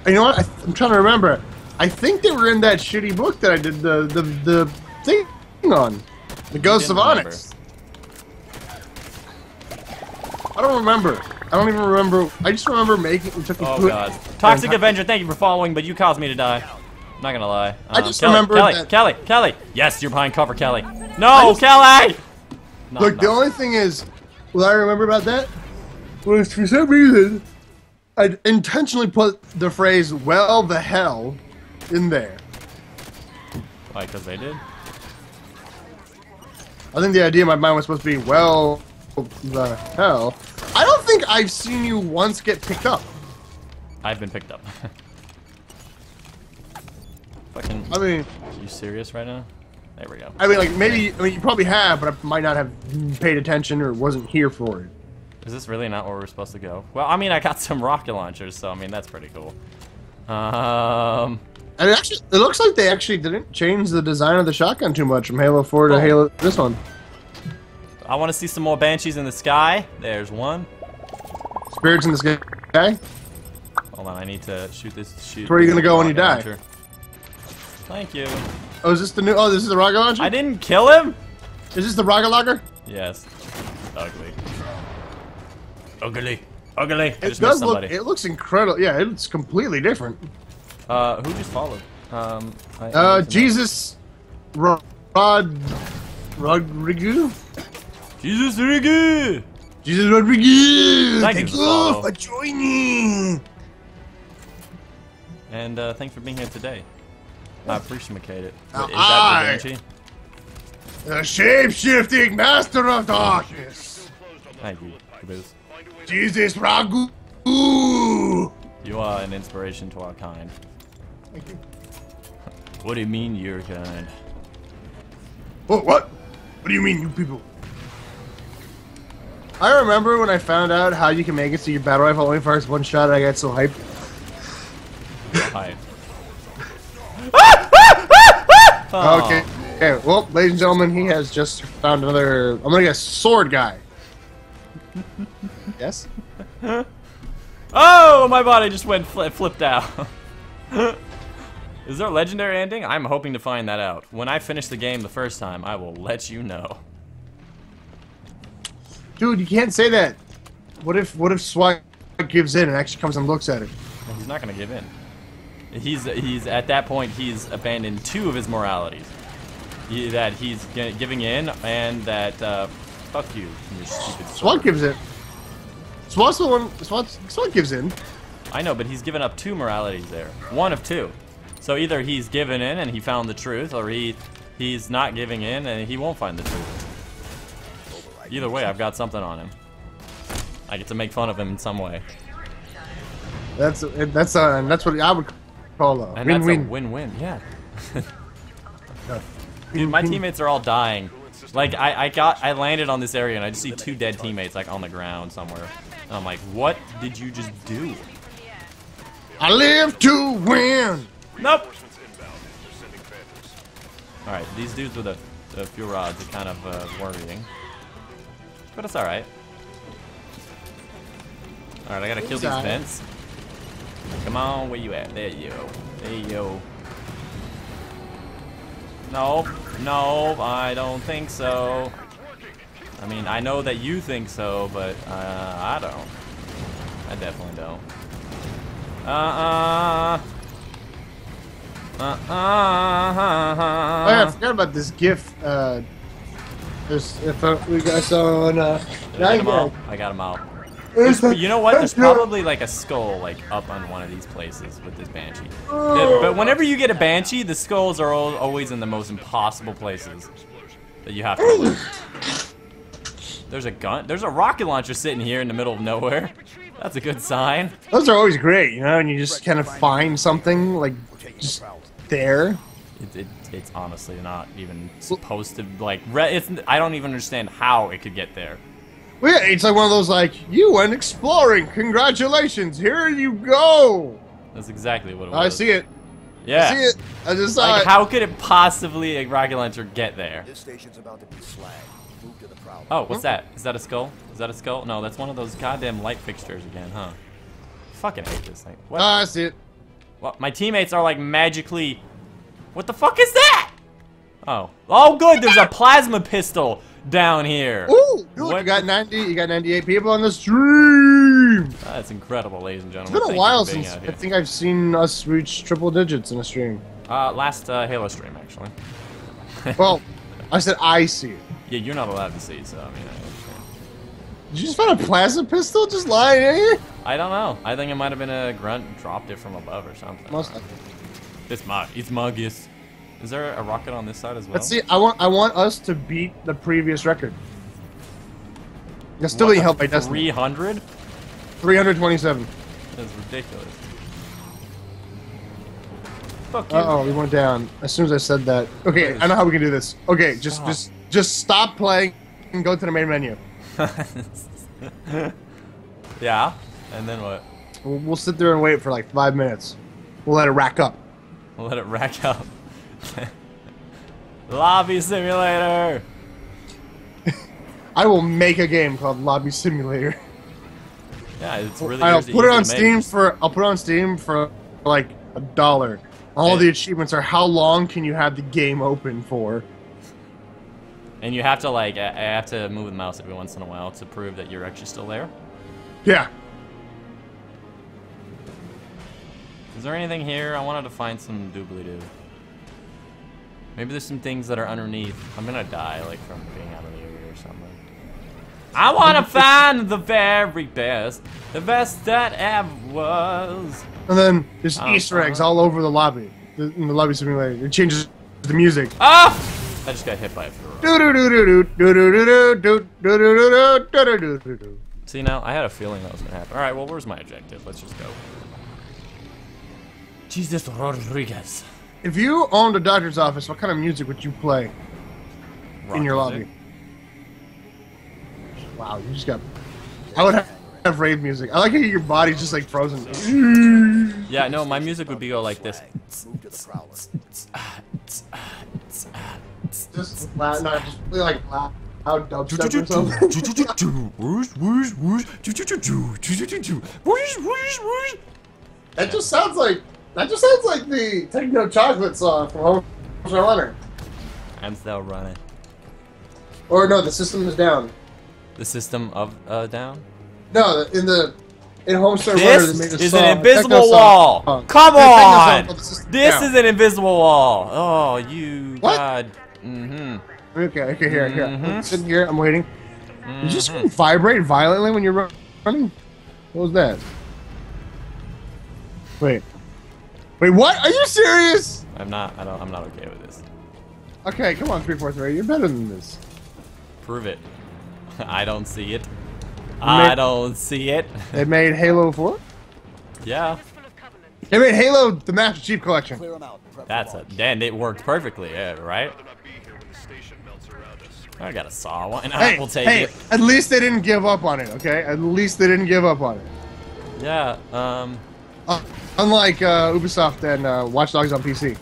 You know what? I, I'm trying to remember. I think they were in that shitty book that I did the the the thing on, the Ghosts of. Onyx. I don't remember. I don't even remember. I just remember making. It took me Oh two- god. Toxic Avenger, thank you for following, but you caused me to die. I'm not gonna lie. I Um, just Kelly, remembered Kelly, that- Kelly, Kelly. Yes, you're behind cover, Kelly. No, just- Kelly. No, Look, no. the only thing is, what I remember about that was for some reason I intentionally put the phrase "well the hell" in there. Why? Because they did. I think the idea in my mind was supposed to be "well the hell." I don't think I've seen you once get picked up. I've been picked up. Fucking. I mean, Are you serious right now? There we go. I mean, like maybe I mean you probably have, but I might not have paid attention or wasn't here for it. Is this really not where we're supposed to go? Well, I mean, I got some rocket launchers, so I mean that's pretty cool. Um. And it actually, it looks like they actually didn't change the design of the shotgun too much from Halo 4 to Oh. Halo this one. I want to see some more banshees in the sky. There's one. Spirits in the sky. Hold on, I need to shoot this. Shoot. Where are you gonna go when you die? launcher. Thank you. Oh, is this the new? Oh, this is the rocket launcher. I didn't kill him. Is this the rocket launcher? Yes. Ugly. Ugly. Ugly. I It does look. It looks incredible. Yeah, it's completely different. Uh, who just followed? Um. I, Uh, need to know. Jesus, Rod Rodrigo. Jesus Riggy! Jesus Rodriguez. Thank you for follow. for joining. And uh, thanks for being here today. I appreciate it. Now Is I- Vinci? The shape-shifting master of darkness. Thank you, Caboose. Jesus Ragu. You are an inspiration to our kind. Thank you. What do you mean, your kind? Oh, what? What do you mean, you people? I remember when I found out how you can make it so your battle rifle only fires one shot. I got so hyped. Hi. Oh. Okay. Okay. Well, ladies and gentlemen, he has just found another. I'm gonna guess sword guy. yes. Oh, my body just went fli flipped out. Is there a legendary ending? I'm hoping to find that out. When I finish the game the first time, I will let you know. Dude, you can't say that. What if what if Swag gives in and actually comes and looks at it? He's not gonna give in. He's he's at that point he's abandoned two of his moralities. He, that he's gi- giving in and that uh, fuck you, SWAT gives in. SWAT's the one. SWAT, SWAT gives in. I know, but he's given up two moralities there. One of two. So either he's given in and he found the truth, or he he's not giving in and he won't find the truth. Either way, I've got something on him. I get to make fun of him in some way, That's that's uh, that's what I would call a and win-win. win-win. Yeah. Dude, my teammates are all dying. Like I, I got I landed on this area and I just see two dead teammates like on the ground somewhere. And I'm like, what did you just do? I live to win. Nope. All right, these dudes with the, the fuel rods are kind of uh, worrying, but it's all right. All right, I gotta kill these vents. Come on, where you at? There you go. There you go. Nope, nope, I don't think so. I mean, I know that you think so, but uh, I don't. I definitely don't. Uh-uh. Uh-uh. Oh yeah, I forgot about this GIF. Uh, there's if uh, we got on. Uh, I get him out? I got him out. There's you know what? There's probably like a skull like up on one of these places with this banshee. The- but whenever you get a banshee, the skulls are al- always in the most impossible places that you have to loot. There's a gun. There's a rocket launcher sitting here in the middle of nowhere. That's a good sign. Those are always great, you know, and you just kind of find something like just there. It, it, it's honestly not even supposed to like. Re- it's. I don't even understand how it could get there. Well, yeah, it's like one of those like you went exploring. Congratulations, here you go. That's exactly what it was. I see it. Yeah. I see it. I just saw Like, it. how could it possibly a rocket launcher get there? This station's about to be slag. Move to the prowl. Oh, what's that? Is that a skull? Is that a skull? No, that's one of those goddamn light fixtures again, huh? Fucking hate this thing. What? Ah, I see it. what? My teammates are like magically. What the fuck is that? Oh. Oh, good. There's a plasma pistol down here. Ooh, dude, What you got 90. You got 98 people on the stream. That's incredible, ladies and gentlemen. It's been a Thank you while since I think I've seen us reach triple digits in a stream. Uh, last uh, Halo stream, actually. Well, I said I see it. Yeah, you're not allowed to see, so I mean, I. Did you just find a plasma pistol just lying in here? I don't know. I think it might have been a grunt dropped it from above or something. Must. It's mug. It's muggiest. Is there a rocket on this side as well? Let's see. I want. I want us to beat the previous record. That's still being held by Destiny. 300? 327. That's ridiculous. Fuck you. Uh oh, we went down as soon as I said that. Okay, I know how we can do this. Okay, just Stop. just just stop playing and go to the main menu. yeah. And then what? We'll, we'll sit there and wait for like five minutes. We'll let it rack up. Let it rack up. Lobby simulator. I will make a game called Lobby Simulator. Yeah, it's really. I'll put it on make. Steam for. I'll put it on Steam for like a dollar. All And- the achievements are how long can you have the game open for? And you have to like, I have to move the mouse every once in a while to prove that you're actually still there. Yeah. Is there anything here? I wanted to find some doobly-doo. Maybe there's some things that are underneath. I'm gonna die, like, from being out of the area or something. I wanna find the very best. The best that ever was. And then there's oh, Easter eggs uh-huh. all over the lobby. The, in the lobby simulator. It changes the music. Ah! I just got hit by a Ferrari. See, now I had a feeling that was gonna happen. Alright, well, where's my objective? Let's just go. Jesus Rodriguez. If you owned a doctor's office, what kind of music would you play Rock in your music. lobby? Wow, you just got. I would have, have rave music. I like how your body's just like frozen. Yeah, no, my music would be go like this. Move to the prowler. Just loud, just really like loud, loud dubstep or something. That just sounds like that just sounds like the techno chocolate song from Home Runner. I'm still running. Or no, the system is down. The system of uh, down. No, in the in Homestar Runner This they made a is song, an invisible wall. Uh, Come they made a techno song on. called The System This Down. is an invisible wall. Oh, you What? god. Mm-hmm. Okay, okay, here, here. Mhm. I'm sitting here, I'm waiting. Did you just Mhm. vibrate violently when you're running? What was that? Wait. Wait, what? Are you serious? I'm not. I don't. I'm not okay with this. Okay, come on, 343. You're better than this. Prove it. I don't see it. Ma- I don't see it. They made Halo 4? yeah, They made Halo the Master Chief Collection. Clear them out. That's it. launch. Then it worked perfectly. Yeah, right. I got a saw. Why not? Hey, we'll take hey, it. at least they didn't give up on it, okay? At least they didn't give up on it. Yeah. Um. Uh, unlike uh, Ubisoft and uh, Watch Dogs on PC.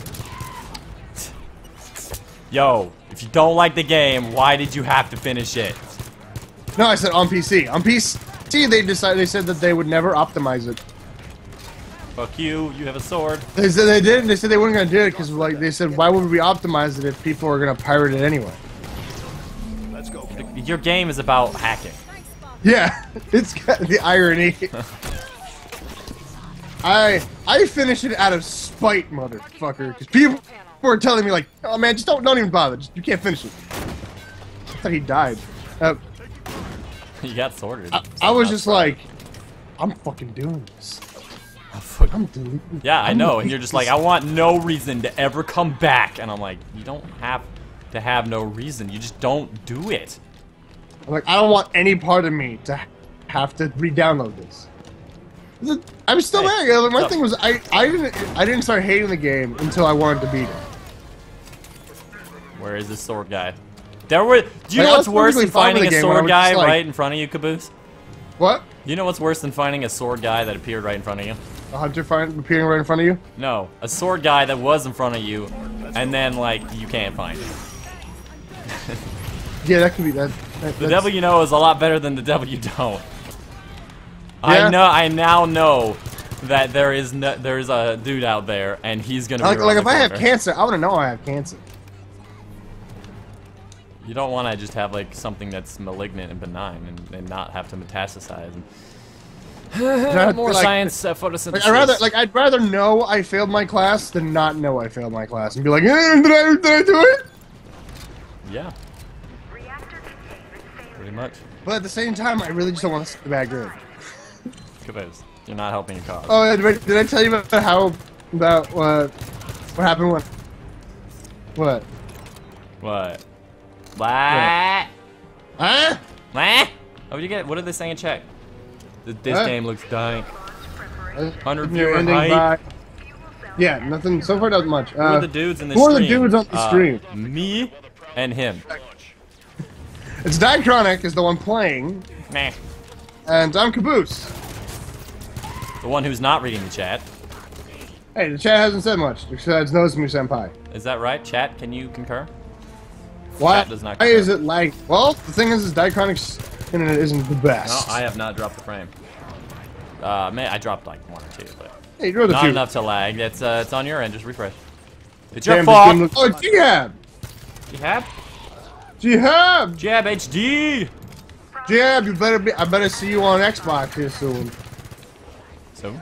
Yo, if you don't like the game, why did you have to finish it? No, I said on PC. On PC, they decided they said that they would never optimize it. Fuck you. You have a sword. They said they didn't. They said they weren't gonna do it because, like, they said, why would we optimize it if people are gonna pirate it anyway? Let's go. Your game is about hacking. Yeah, it's got the irony. I I finished it out of spite, motherfucker. Because people were telling me like, oh man, just don't don't even bother. Just, you can't finish it. I thought he died. Uh, you got sorted. I, I was just like, I'm fucking doing this. I'm doing. Yeah, I I'm know. And you're just like, I want no reason to ever come back. And I'm like, you don't have to have no reason. You just don't do it. I'm like, I don't want any part of me to have to re-download this. I'm still Hey, there. My thing was, I I didn't I didn't start hating the game until I wanted to beat it. Where is this sword guy? There were. Do you Like, know what's worse than finding a game when I sword guy like- right in front of you, Caboose? What? You know what's worse than finding a sword guy that appeared right in front of you? A hunter find, appearing right in front of you? No, a sword guy that was in front of you, and then like you can't find it. Yeah, that could be that. that The devil you know is a lot better than the devil you don't. I know. I now know that there is no, there's a dude out there, and he's gonna. Be Like, like the if I have cancer, I want to know I have cancer. You don't want to just have like something that's malignant and benign, and, and not have to metastasize. And I'd more like- science, uh, photosynthesis. Like I rather like I'd rather know I failed my class than not know I failed my class and be like, eh, did I did I do it? Yeah. Pretty much. But at the same time, I really just don't want to see the bad good. Caboose, you're not helping your cause. Oh, did I, did I tell you about how about what what happened when what? What? What? Huh? What? Oh, you get? What did they say in? Th- This Huh? game looks dank. 100 You're viewer ending hype. by- Yeah, nothing. So far, not much. Who are Uh, the dudes in the who are the dudes on the Uh, stream? Me and him. it's Dychronic is the one playing, Meh. and I'm Caboose. The one who's not reading the chat. Hey, the chat hasn't said much besides Nozomu Senpai. Is that right? Chat, can you concur? Why, Chat does not why is it like? Well, the thing is, is Dychronic's internet isn't the best. No. I have not dropped the frame. Uh, man, I dropped like one or two, but Hey, you're the not two. enough to lag. It's uh, it's on your end. Just refresh. It's your Damn, fault. this game looks- Oh, Jihad! Jab, Jihad! Jab HD. Jihad, you better be. I better see you on Xbox here soon. So,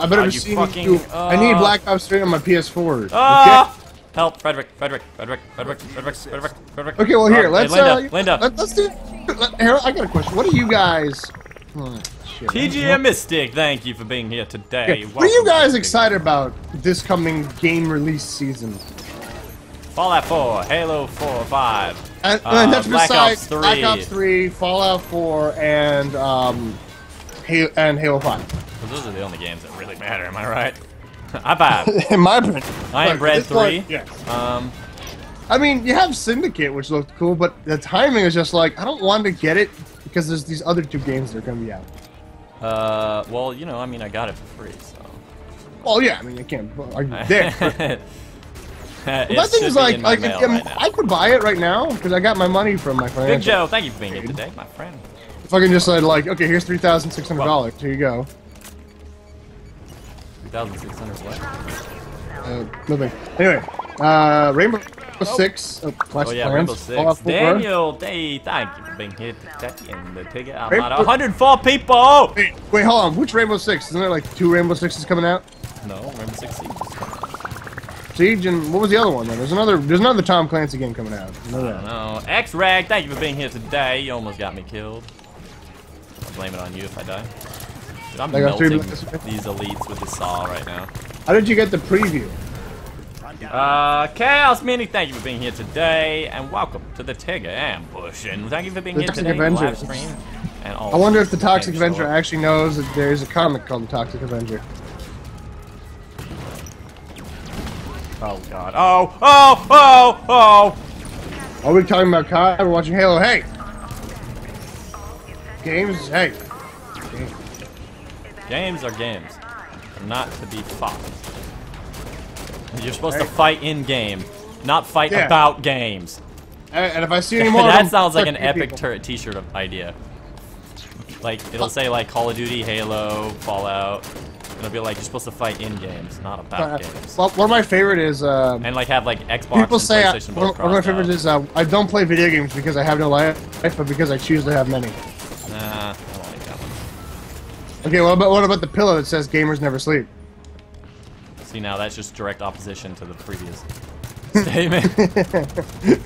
I better Oh, have you seen fucking- you. I need uh, Black Ops 3 on my PS4. Ah! Help, Frederick, Frederick, Frederick, Frederick, Frederick, Frederick, Frederick. Okay, well here, let's hey, Linda, uh, Linda. Let, us do. Let, here, I got a question. What are you guys? Shit. TGM Mystic, thank you for being here today. Okay, What are you guys excited about this coming game release season? Fallout 4, Halo 4, 5. And, Uh, and that's Black besides Ops 3. Black Ops 3, Fallout 4, and um, Halo, and Halo 5. Those are the only games that really matter, am I right? I buy. In my opinion, I am Look, Bread this one- 3. yes. Um, I mean, you have Syndicate, which looked cool, but the timing is just like I don't want to get it because there's these other two games that are going to be out. uh, well, you know, I mean, I got it for free, so. Well, yeah, I mean, you can't. You dick? but- it My thing is like, like right. I could buy it right now because I got my money from my friend. Big. Joe, thank you for being here today, my friend. If I can just said like, okay, here's three thousand six hundred dollars. Here you go. 3,600 what? Uh, nothing. Anyway, uh, Rainbow Six. Uh, Clash Oh yeah, Clans, Rainbow Six. 4. Daniel, hey, thank you for being here today in the ticket. I'm Rainbow- at 104 people! Wait, wait, hold on. Which Rainbow Six? Isn't there like two Rainbow Sixes coming out? No, Rainbow Six Siege. Siege and what was the other one? Then there's another. There's another Tom Clancy game coming out. No, know I that. don't know. X-Rag, thank you for being here today. You almost got me killed. Blame it on you if I die. Dude, I'm melting these elites with the saw right now. How did you get the preview? Uh, Chaos Mini, thank you for being here today, and welcome to the Tigger Ambush. And thank you for being The here Toxic today, live Avenger. stream. And I wonder if the Toxic Avenger Avenger actually knows that there's a comic called the Toxic Avenger. Oh god. Oh, oh, oh, oh! Are we talking about Kai? We're watching Halo. Hey! Games? Hey. Games are games. They're not to be fought. You're supposed to fight in game, not fight Yeah. about games. And if I see any more, that sounds like an epic t-shirt idea. Like it'll say like Call of Duty, Halo, Fallout. It'll be like you're supposed to fight in games, not about Uh, games. well, one of my favorite is um, And like have like Xbox people say I, PlayStation one, one of my crossed out. favorites is uh, I don't play video games because I have no life, but because I choose to have many. Nah, I don't like that one. Okay, what about what about the pillow that says gamers never sleep? See now that's just direct opposition to the previous statement.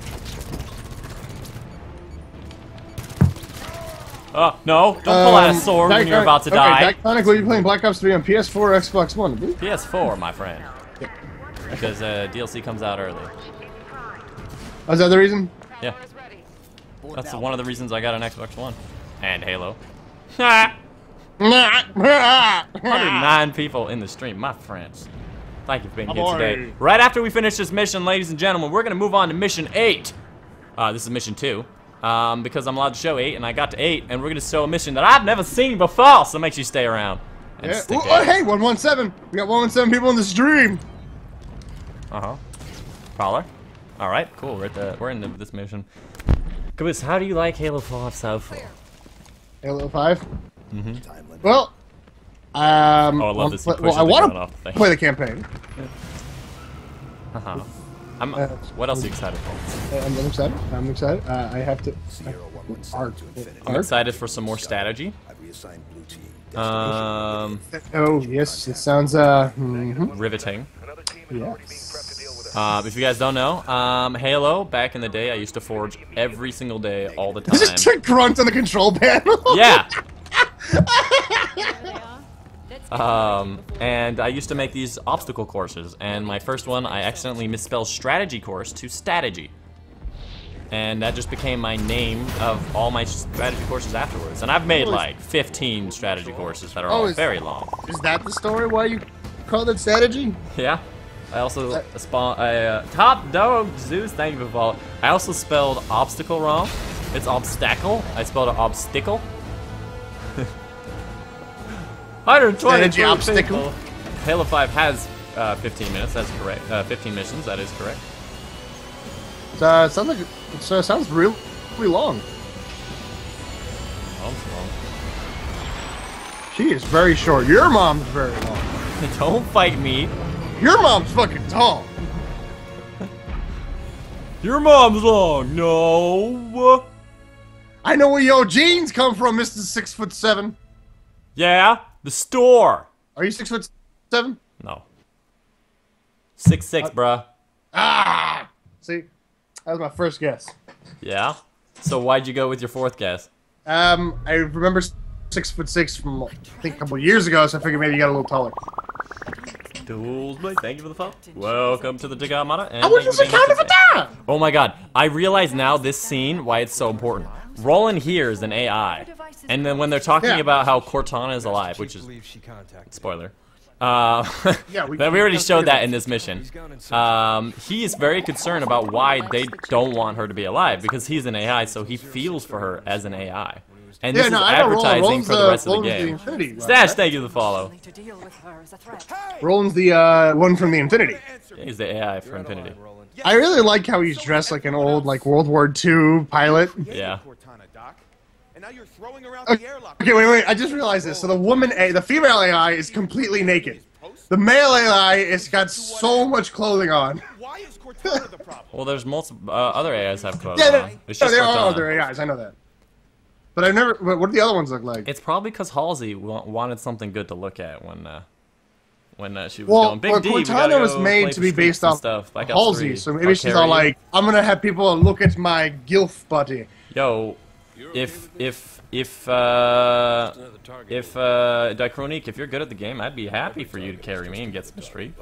oh no! Don't pull out a Um, sword when you're about to okay, die. Diconic, will you playing Black Ops 3 on PS4 or Xbox One? PS4, my friend. Because uh, DLC comes out early. Oh, is that the reason? Yeah. That's one of the reasons I got an Xbox One. And Halo. 109 people in the stream, my friends. Thank you for being here today. Right after we finish this mission, ladies and gentlemen, we're going to move on to mission 8. Uh, this is mission 2. Um, because I'm allowed to show 8, and I got to 8, and we're going to show a mission that I've never seen before, so make sure you stay around. And Yeah. stick Ooh, oh, hey, 117. We got 117 people in the stream. Uh-huh. Prowler? All right, cool. We're at the we're in the, this mission. Caboose, how do you like Halo 5 so far? Halo 5. Time limit. Well, um, Oh, I love well, this. He Well, I want gun off the to play the campaign. Uh-huh. I'm, Uh, what else are you excited for? Uh, I'm excited. I'm excited. Uh, I have to. Sierra 117 Art. to infinity. I'm Art? excited for some more strategy. I've reassigned blue team. Um, Oh yes, it sounds uh. mhm. riveting. Yes. Uh, if you guys don't know, um, Halo, back in the day, I used to forge every single day, all the This is time. Trick Grunt on the control panel. Yeah. Um, and I used to make these obstacle courses, and my first one, I accidentally misspelled strategy course to strategy. And that just became my name of all my strategy courses afterwards. And I've made like 15 strategy courses that are Oh, all is- very long. Is that the story? Why you call it strategy? Yeah. I also spawn. I, uh, top dog Zeus. Thank you for following. I also spelled obstacle wrong. It's obstacle. I spelled it obstacle. 120 Strategy obstacle. Halo 5 has uh, 15 minutes. That's correct. Uh, 15 missions. That is correct. It uh, sounds like it uh, sounds real, really long. Oh, it's She is very short. Your mom's very long. long. Don't fight me. Your mom's fucking tall. Your mom's long. No. I know where your jeans come from, Mister Six Foot Seven. Yeah. The store. Are you six foot seven? No. Six six, bruh. Ah! See, that was my first guess. Yeah. So why'd you go with your fourth guess? Um, I remember six foot six from I think a couple years ago, so I figured maybe you got a little taller. Duels, Blake, thank you for the phone. Welcome to the Digga Amata. And I was thank you just a for being kind of a today. dad. Oh my god, I realize now this scene why it's so important. Roland here is an AI. And then when they're talking Yeah. about how Cortana is alive, which is believe she contacted. spoiler. Uh, Yeah, we- we already showed that in this mission. He's gone in search. Um, he is very concerned about why they don't want her to be alive because he's an AI, so he feels for her as an AI. And Yeah, this no, is I know Roland. advertising for the the- rest of the Roland's the game. Infinity one, Stash, right? thank you for the follow. To deal with her as a threat. Roland's the uh, one from the Infinity. He's the AI for Infinity. I really like how he's dressed like an old like World War II pilot. Yeah. Cortana, Doc. And now you're throwing around Okay, okay, wait, wait. I just realized this. So the woman A, the female AI, is completely naked. The male AI has got so much clothing on. Why is Cortana the problem? Well, there's multiple uh, other AIs have clothes Yeah, on. there, It's no, just there are other AIs. I know that. But I've never. What what do the other ones look like? It's probably because Halsey wanted something good to look at when uh, when uh, she was well, going Big well D. Cortana gotta was made to be based off stuff. Black Halsey, so maybe she's all like, "I'm gonna have people look at my gilf buddy." Yo, if if if uh if uh Dychronic, if you're good at the game, I'd be happy for you to carry me and get some streak.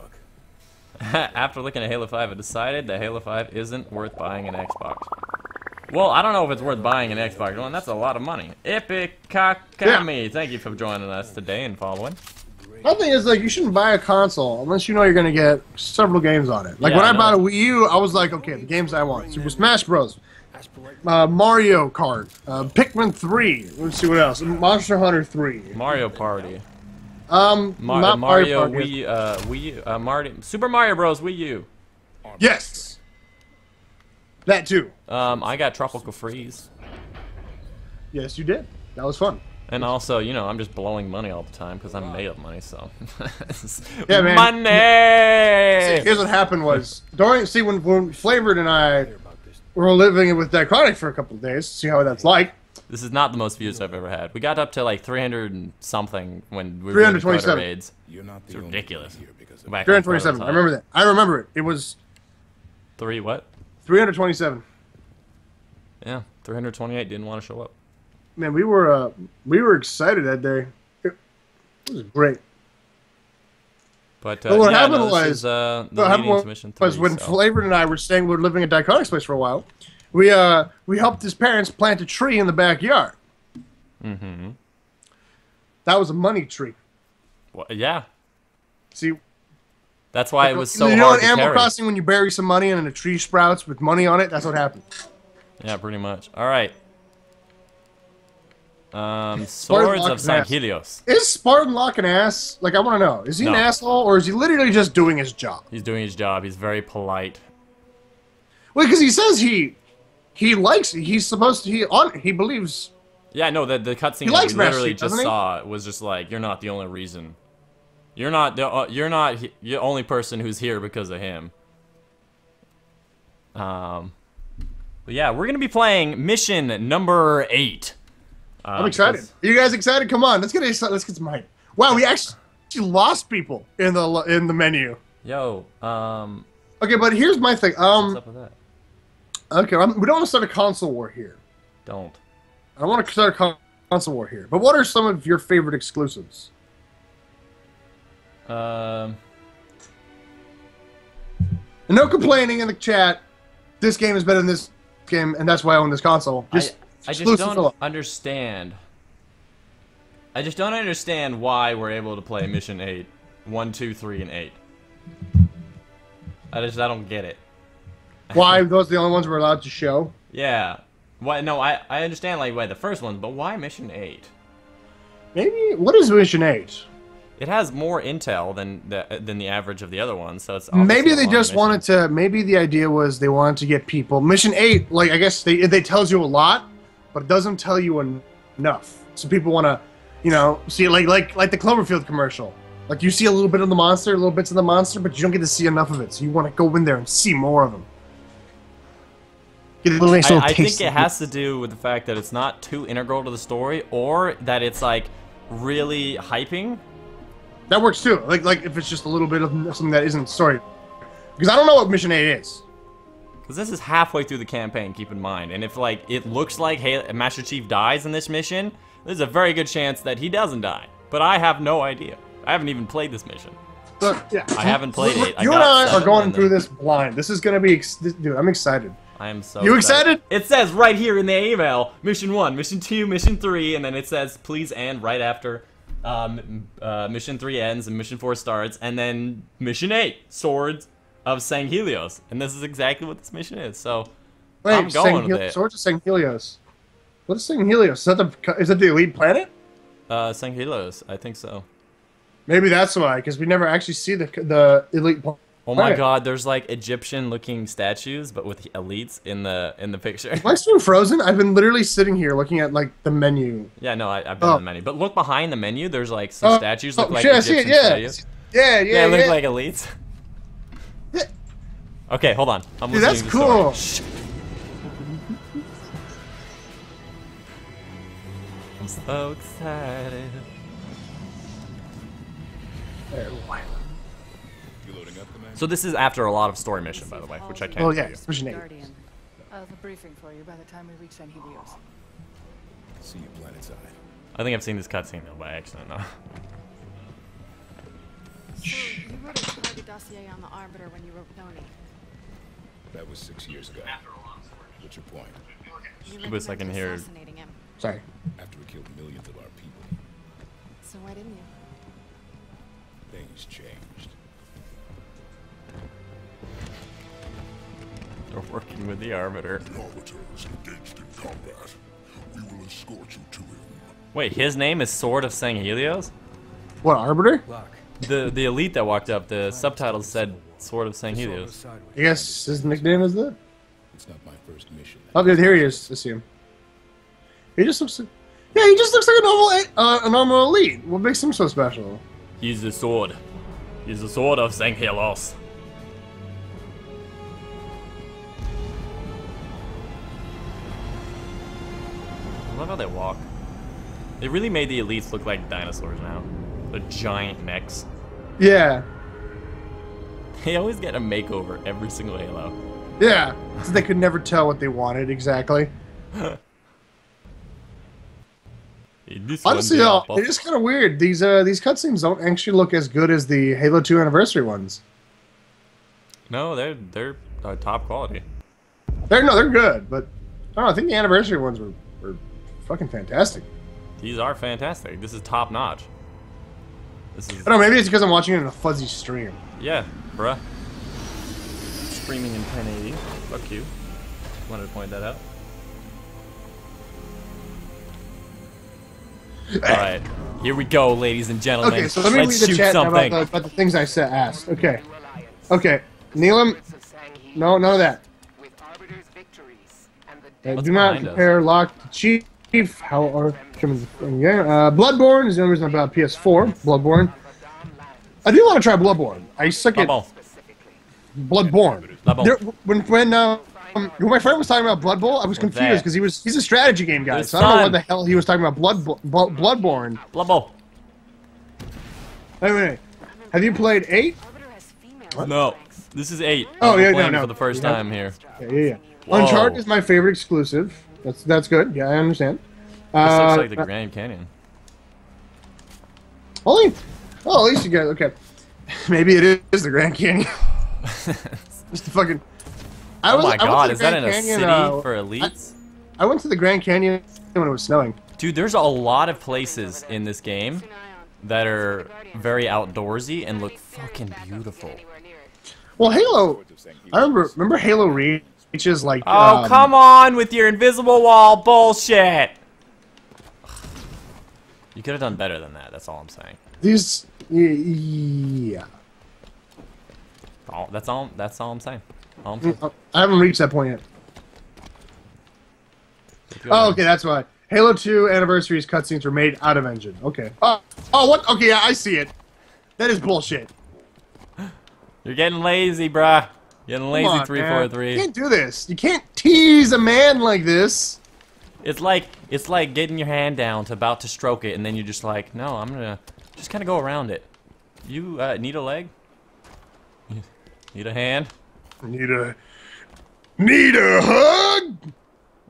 After looking at Halo 5, I decided that Halo 5 isn't worth buying an Xbox. Well, I don't know if it's worth buying an Xbox One. That's a lot of money. Epic Kakami, thank you for joining us today and following. My thing is like you shouldn't buy a console unless you know you're gonna get several games on it. Like Yeah, when I I, bought a. Wii U, I was like, okay, the games I want: Super Smash Bros, uh, Mario Kart, uh, Pikmin 3. Let's see what else. Monster Hunter 3. Mario Party. Um, Mar- not Mario, Mario Party. Wii, uh, Wii, uh, Mario, Super Mario Bros. Wii U. Yes, that too. Um, I got Tropical Freeze. Yes, you did. That was fun. And also, you know, I'm just blowing money all the time because I'm made of money, so. Yeah, man. Money! Here's what happened was during see when when Flavored and I were living with Dychronic for a couple of days. See how that's like. This is not the most views I've ever had. We got up to like 300 and something when we were doing 327. raids. You're not the It's ridiculous. one here because of Back on Twitter 327. I remember that. I remember it. It was Three what? 327. Yeah, 328 didn't want to show up. Man, we were uh, we were excited that day. It, was great. But, uh, But what yeah, happened no, was- is, uh, the What happened was, was when so. Flavored and I were staying, we were living at Dychronic's place for a while. We uh we helped his parents plant a tree in the backyard. Mm-hmm. That was a money tree. Well, yeah, See, that's why it was so you know hard in to Animal carry. Crossing when you bury some money and then a tree sprouts with money on it? That's what happened. Yeah, pretty much. All right. Um, Swords of is ass. Sanghelios. Is Spartan Locke an ass? Like I want to know. Is he an asshole or is he literally just doing his job? He's doing his job. He's very polite. Well, because he says he he likes he's supposed to he on he believes Yeah, no, the the cutscene He that likes we literally Chief, just saw was just like, you're not the only reason. You're not the uh, you're not the only person who's here because of him. Um, but yeah, we're gonna be playing mission number eight. Uh, I'm excited. because- Are you guys excited? Come on, let's get a, let's get some hype. Wow, we actually lost people in the in the menu. Yo, um, Okay, but here's my thing. Um. what's Um, up with that? okay, I'm, we don't want to start a console war here. Don't. I don't want to start a console war here. But what are some of your favorite exclusives? Um, And no complaining in the chat. This game is better than this game, and that's why I own this console. I, Just I just don't understand. I just don't understand why we're able to play mission 8, 1, 2, 3, and 8. I just, I don't get it. Why those are the only ones we're allowed to show? Yeah. Why? No, I, I understand like why the first one, but why mission 8? Maybe what is Mission Eight? It has more intel than the than the average of the other ones, so it's Maybe they just mission. wanted to. Maybe the idea was they wanted to get people. Mission Eight, like I guess they they tells you a lot, but it doesn't tell you en- enough. So people want to, you know, see like like like the Cloverfield commercial. Like you see a little bit of the monster, a little bits of the monster, but you don't get to see enough of it. So you want to go in there and see more of them. Get a little nice I, I think it has to do with the fact that it's not too integral to the story, or that it's like really hyping. That works too. Like like if it's just a little bit of something that isn't story. Because I don't know what mission eight is. Because this is halfway through the campaign, keep in mind. And if, like, it looks like Halo Master Chief dies in this mission, there's a very good chance that he doesn't die. But I have no idea. I haven't even played this mission. Look, yeah. I haven't played Look, it. I You and I are going and through this blind. This is gonna be, dude. I'm excited. I am so You excited? It says right here in the email, mission one, mission two, mission three, and then it says please end right after um, uh, mission three ends and mission four starts, and then mission eight, Swords of Sanghelios, and this is exactly what this mission is. So Wait, I'm going Sang with it. Swords of Sanghelios. What is Sanghelios? Is that the is that the elite planet? Uh, Sang Helios, I think so. Maybe that's why, because we never actually see the the elite. pla- Oh my planet. God, there's like Egyptian-looking statues, but with elites in the in the picture. Am I still frozen? I've been literally sitting here looking at like the menu. yeah, no, I, I've been Oh. in the oh. menu, but look behind the menu. There's like some Oh, statues oh, look like shit, I see Egyptian it, yeah. statues. Yeah, yeah, Yeah, yeah. look like elites. Yeah. Okay, hold on. I'm Dude, that's to the story. cool. I'm so excited. So this is after a lot of story mission, by the way, which I can't Oh tell yeah, you. mission eight. Guardian. I'll have a briefing for you by the time we reach Sanghelios. See you planetside. I think I've seen this cutscene though by accident. No. So you wrote a private dossier on the Arbiter when you wrote Noni. That was six years ago. What's your point? You Give us a second here. Him. Sorry. After we killed millions of our people, So why didn't you? things changed. They're working with the Arbiter. The Arbiter is engaged in combat. We will escort you to him. Wait, his name is Sword of Sanghelios? What arbiter? The the elite that walked up, the subtitles said Sword of Sanghelios. I guess his nickname is that. It's not my first mission. Oh, dude, here he is. I see him. He just looks. Like, yeah, he just looks like a normal, uh, a normal elite. What makes him so special? He's the sword. He's the sword of Sang I love how they walk. They really made the elites look like dinosaurs now. The giant necks. Yeah, They always get a makeover every single Halo. yeah. So they could never tell what they wanted exactly. This Honestly, though, it is kind of weird. These uh, these cutscenes don't actually look as good as the Halo 2 anniversary ones. No, they're they're uh, top quality. They're no, they're good, but I don't know. I think the anniversary ones were fucking fantastic. These are fantastic. This is top notch. This is I don't know. Maybe it's because I'm watching it in a fuzzy stream. yeah, bruh. Streaming in 1080. Fuck you. Wanted to point that out. Alright, here we go, ladies and gentlemen. Okay, so let me Let's read the chat something. about the, about the things I said asked. Okay, okay, Neelam. No, none of that. With Arbiter's victories and the Uh, do not behind us? compare Locke to Chief. How are yeah, uh, Bloodborne is the only reason about PS4. Bloodborne. I do want to try Bloodborne. I suck at Bubble. Bloodborne. Bloodborne. There, when when uh, um, when my friend was talking about Blood Bowl, I was confused because he was he's a strategy game guy, There's so I don't know what the hell he was talking about. Blood Bo- Blo- Bloodborne. Bubble. Wait, wait, wait. Have you played eight? Arbiter has female No, this is eight. Oh, I'm yeah, no, no. for the first Yeah. time here. Yeah, yeah, yeah. Uncharted is my favorite exclusive. That's that's good. Yeah, I understand. This Uh, looks like the Grand Canyon. Only, oh, at least you guys. Okay, maybe it is the Grand Canyon. Just the fucking. I Oh was- my I god, is that in Grand a Canyon, city uh, for elites? I went to the Grand Canyon when it was snowing. Dude, there's a lot of places in this game Keep an eye on. that are very outdoorsy and look fucking beautiful. Anywhere near it. Well, Halo. I remember. Remember Halo Reaches like. Oh, um, come on with your invisible wall bullshit! You could have done better than that, that's all I'm saying. These. Yeah. All, that's all that's all I'm saying. All I'm saying. Uh, I haven't reached that point yet. Oh, okay, that's why. Halo 2 Anniversary's cutscenes were made out of engine. Okay. Oh, oh, what? Okay, yeah, I see it. That is bullshit. You're getting lazy, bruh. Getting lazy, on, man. 343. You can't do this. You can't tease a man like this. It's like it's like getting your hand down to about to stroke it, and then you're just like, no, I'm gonna just kind of go around it. You uh, need a leg? Need a hand? Need a need a hug. Look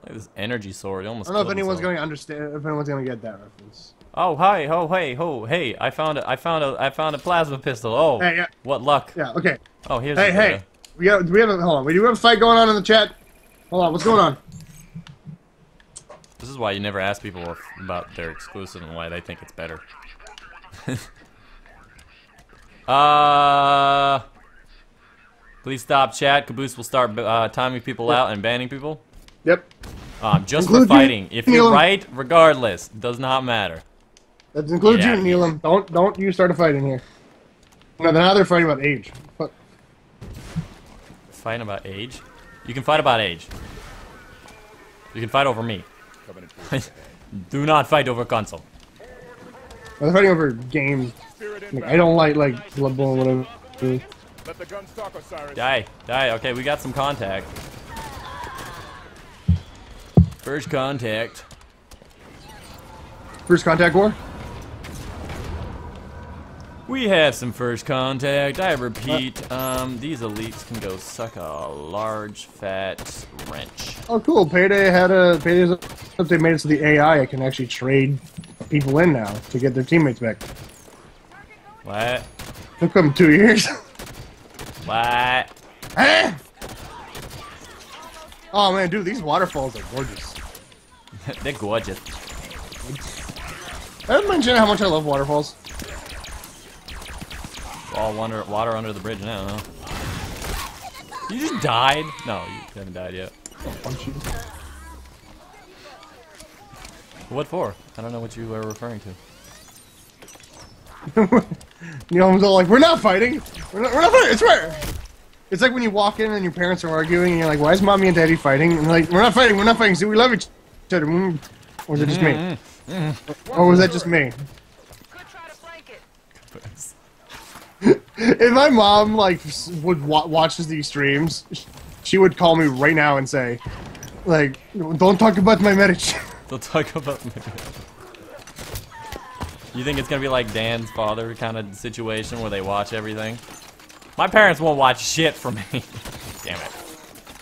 at this energy sword. He I don't know if anyone's himself. going to understand. If anyone's going to get that reference. Oh hi, oh hey, oh hey! I found a, I found a, I found a plasma pistol. Oh, Hey, yeah. what luck! Yeah. Okay. Oh, here's Hey, hey. We got. Do we have a hold on? We do have a fight going on in the chat. Hold on. What's going on? This is why you never ask people if, about their exclusive and why they think it's better. uh, please stop chat. Caboose will start uh, timing people out and banning people. Yep. Um, just Include for you, fighting. If you're right, regardless, does not matter. That includes Yeah. you, Neelam. Don't don't you start a fight in here. No, now they're fighting about age. Fighting about age. You can fight about age. You can fight over me. Do not fight over console. They're fighting over games. Like. I don't like like Blood Bowl whatever. Let the guns talk, Osiris. Die, die. Okay, we got some contact. First contact. First contact war. We have some first contact. I repeat, um, these elites can go suck a large fat wrench. Oh, cool. Payday had a Payday's update made it so the AI can actually trade people in now to get their teammates back. What? Took them two years. What? Eh? oh man, dude, these waterfalls are gorgeous. They're gorgeous. I didn't mention how much I love waterfalls. All water, water under the bridge now. Huh? You just died? No, you haven't died yet. What for? I don't know what you were referring to. You know, I'm all like, we're not fighting. We're not, we're not fighting. It's rare. It's like when you walk in and your parents are arguing, and you're like, why is mommy and daddy fighting? And they're like, we're not fighting. We're not fighting. See, we love each other. Mm. Or is it just me? Or was that just me? Could try to flank it. If my mom like would wa- watches these streams, she would call me right now and say, like, don't talk about my marriage. They'll talk about me. You think it's gonna be like Dan's father kind of situation where they watch everything? My parents won't watch shit for me. Damn it.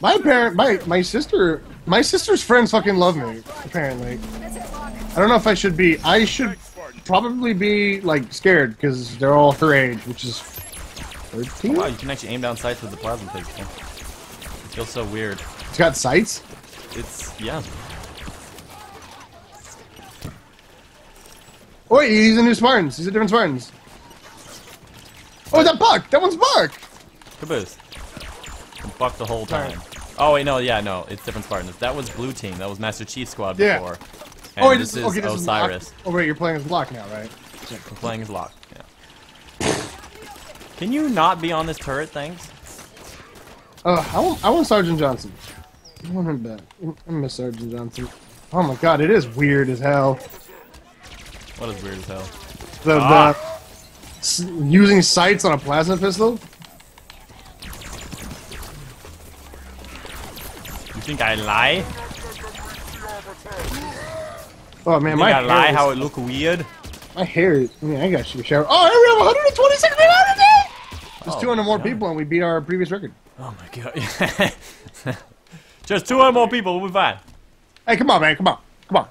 my parent, my my sister, my sister's friends fucking love me. Apparently, I don't know if I should be. I should probably be like scared because they're all her age, which is oh thirteen. Wow, you can actually aim down sights with the plasma pistol. It feels so weird. It's got sights. It's yeah. Oh, wait, he's a new Spartans. He's a different Spartans. Oh, that Buck. That one's Buck. Caboose. Buck the whole time. Oh wait, no, yeah, no, it's different Spartans. That was Blue Team. That was Master Chief Squad Yeah. Before. And oh, wait, this is okay, this Osiris. Is Oh, wait, you're playing as Block now, right? We're playing as Locke. Yeah. Can you not be on this turret, thanks? Uh, I want, I want Sergeant Johnson. I want him back. I miss Sergeant Johnson. Oh my god, it is weird as hell. What is weird as hell? The, Ah. the s- using sights on a plasma pistol. You think I lie? Oh man, You my I hair lie is- how it look weird? my hair. Is, I mean, I got you shower. Oh, we have 126 people on today. There's Oh, 200 more God. people, and we beat our previous record. Oh my god. Just 200 more people, we'll be fine. Hey, come on, man, come on, come on.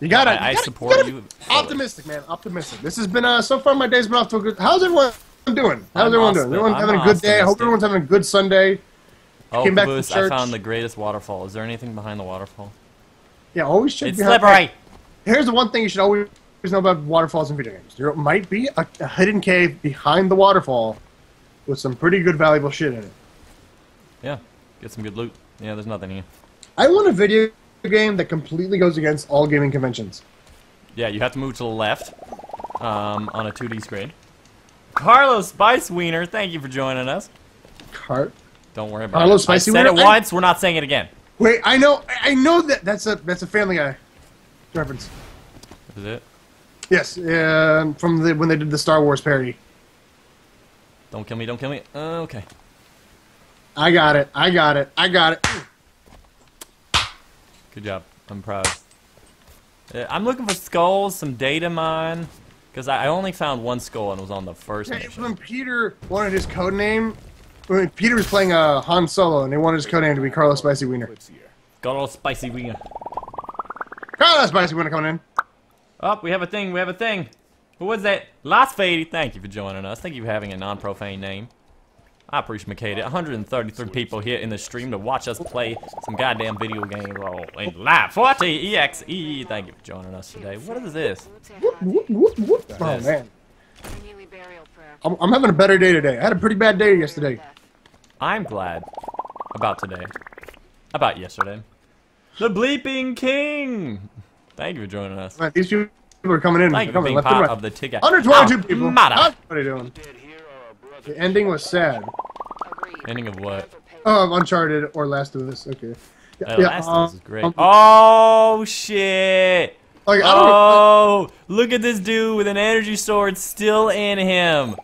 You gotta. I- you gotta- support gotta you. Optimistic, man. Optimistic. This has been uh, so far. My day's been off to a good. How's everyone doing? How's I'm everyone doing? Everyone having a good day. I hope everyone's having a good Sunday. Oh, Came back Caboose, I found the greatest waterfall. Is there anything behind the waterfall? Yeah, always check. It's behind- slippery! Here's the one thing you should always know about waterfalls in video games. There might be a, a hidden cave behind the waterfall with some pretty good, valuable shit in it. Yeah, get some good loot. Yeah, there's nothing here. I want a video game that completely goes against all gaming conventions. Yeah, you have to move to the left um, on a 2D screen. Carlos Spice Wiener, thank you for joining us. Cart. Don't worry about Carlos it. I said Wiener? it I- once, we're not saying it again. Wait, I know, I know that that's a that's a Family Guy reference. Is it? Yes, um, from the when they did the Star Wars parody. Don't kill me, don't kill me. Uh, okay. I got it. I got it. I got it. Good job. I'm proud. Uh, I'm looking for skulls, some data mine. Because I, only found one skull and it was on the first Yeah, mission. when Peter wanted his code name. When Peter was playing uh, Han Solo, and they wanted his code name to be Carlos Spicy Wiener. Let's see here. Got all spicy wiener. Carlos Spicy Wiener coming in. Oh, we have a thing, we have a thing. Who was that? Last Fady, thank you for joining us. Thank you for having a non-profane name. I appreciate it. 133 people here in the stream to watch us play some goddamn video game role oh, in live 40 EXE. Thank you for joining us today. What is this? Oh man, Neely burial prayer. I'm, I'm having a better day today. I had a pretty bad day yesterday. I'm glad about today. About yesterday. The Bleeping King! Thank you for joining us. Man, these people are coming in. Thank you for coming being left part right. of the ticket. 122 people. Mata. are you doing? The ending was sad. Ending of what? Oh, Uncharted or Last of Us. Okay. Uh, Yeah, last of Us is great. um, oh shit! Like, Oh, look at this dude with an energy sword still in him.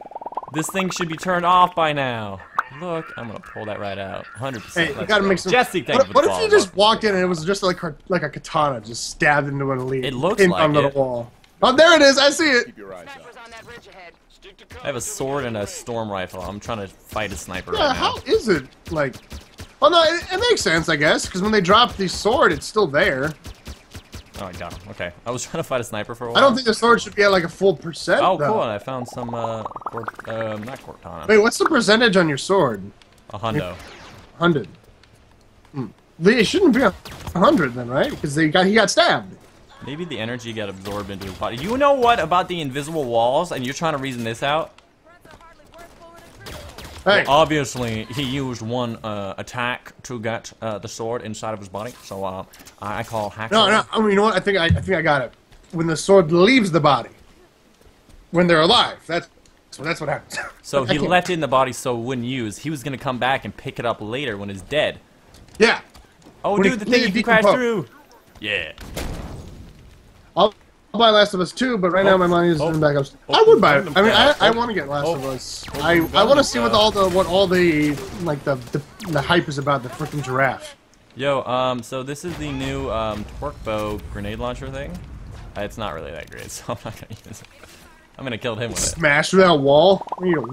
This thing should be turned off by now. Look, I'm gonna pull that right out. 100%. Hey, you gotta go. make some. Jesse, thank what you what if follow. you just walked in and it was just like her- like a katana just stabbed into an elite? It looks pinned like onto it. the wall. Oh, there it is. I see it. Keep your eyes out. Snipers on that ridge ahead. Stick to I have a sword and a storm rifle. I'm trying to fight a sniper Yeah, right now. how is it like? Well, no, it, it makes sense, I guess, because when they drop the sword, it's still there. Oh, I got him. Okay. I was trying to fight a sniper for a while. I don't think the sword should be at like a full percent. Oh, though. cool. And I found some, uh, cork, um, not Cortana. Wait, what's the percentage on your sword? A hundo. Hundred. Hmm. It shouldn't be a hundred then, right? Because they got he got stabbed. Maybe the energy got absorbed into his body. You know what about the invisible walls? And you're trying to reason this out? Hey, Well, obviously, he used one uh, attack to get uh, the sword inside of his body. So uh, I call hack. no, no. I mean, you know what? I think I, I think I got it. When the sword leaves the body, when they're alive, that's so that's what happens. So he left in the body so it wouldn't use. He was gonna come back and pick it up later when it's dead. Yeah, Oh, When dude, he the thing you can crash through. Yeah. I'll, I'll buy Last of Us 2, but right now my money is Oh. in back up. I would buy it. I mean, I, I want to get Last Oh. of Us. I I want to see what all the what all the like the the, the hype is about the freaking giraffe. Yo, um, so this is the new um, torque bow grenade launcher thing. Uh, It's not really that great, so I'm not gonna use it. I'm gonna kill him with it. Smash through that wall. You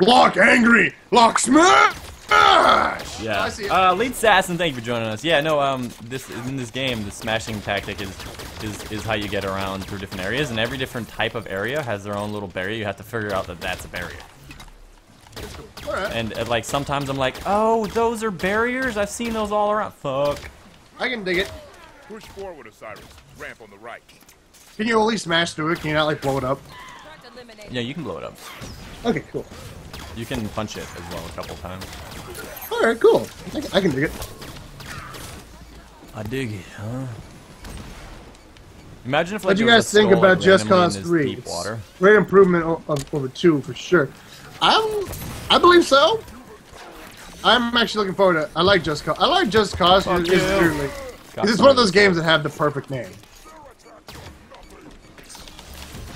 lock angry, lock smash. Yeah. I see it. Uh, Lead Assassin, thank you for joining us. Yeah, no, um, this in this game, the smashing tactic is, is is how you get around through different areas, and every different type of area has their own little barrier. You have to figure out that that's a barrier. All right. And uh, like sometimes I'm like, oh, those are barriers. I've seen those all around. Fuck. I can dig it. Push forward, Osiris. Ramp on the right. Can you only smash through it? Can you not like blow it up? Yeah, you can blow it up. Okay, cool. You can punch it as well a couple times. All right, cool. I can, I can dig it. I dig it, huh? Imagine if like What do you guys think about Just Cause 3? Deep It's water. Great improvement over 2 for sure. I'm, I believe so. I'm actually looking forward to it. I like Just Cause. I like Just Cause. Fuck It's, it's, you. literally- Got it's one of those games that have the perfect name.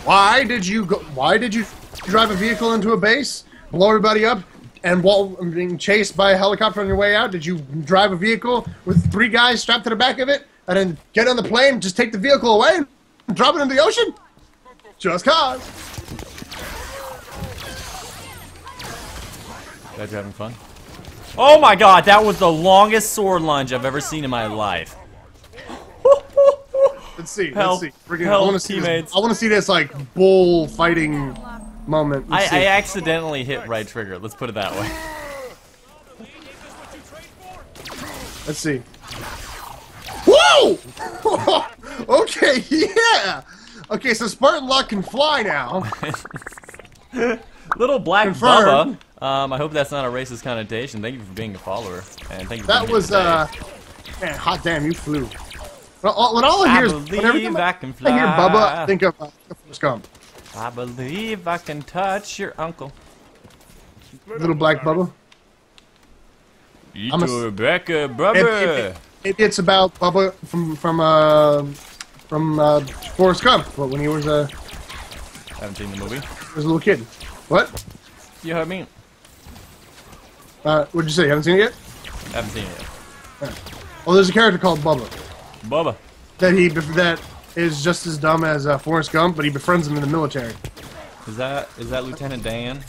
Why did you go? Why did you drive a vehicle into a base, blow everybody up, and while being chased by a helicopter on your way out, did you drive a vehicle with three guys strapped to the back of it, and then get on the plane, just take the vehicle away, and drop it in the ocean? Just cause. Guys, you're having fun? Oh my god, that was the longest sword lunge I've ever seen in my life. Let's see. Help. let's see. Freaking- I want to see teammates. this. I want to see this like bull fighting moment. I, I accidentally hit right trigger. Let's put it that way. Let's see. Whoa! okay, yeah. Okay, so Spartan Locke can fly now. Little black Confirmed. Bubba. Um, I hope that's not a racist connotation. Thank you for being a follower, and thank you. For That was uh, man, hot damn, you flew. When all, when all I I hear is believe when every time I can I hear fly. Bubba, I think of uh, Forrest Gump. I believe I can touch your uncle. Little black Bubba. Eat I'm a- Rebecca, It, brother. it, it, it's about Bubba from from uh from uh, Forrest Gump, but when he was a Haven't seen the movie. was a little kid. What? You heard me. Uh, what'd you say? You haven't seen it yet? Haven't seen it yet. Well, there's a character called Bubba Bubba. that he that is just as dumb as uh, Forrest Gump, but he befriends him in the military. Is that is that Lieutenant Dan?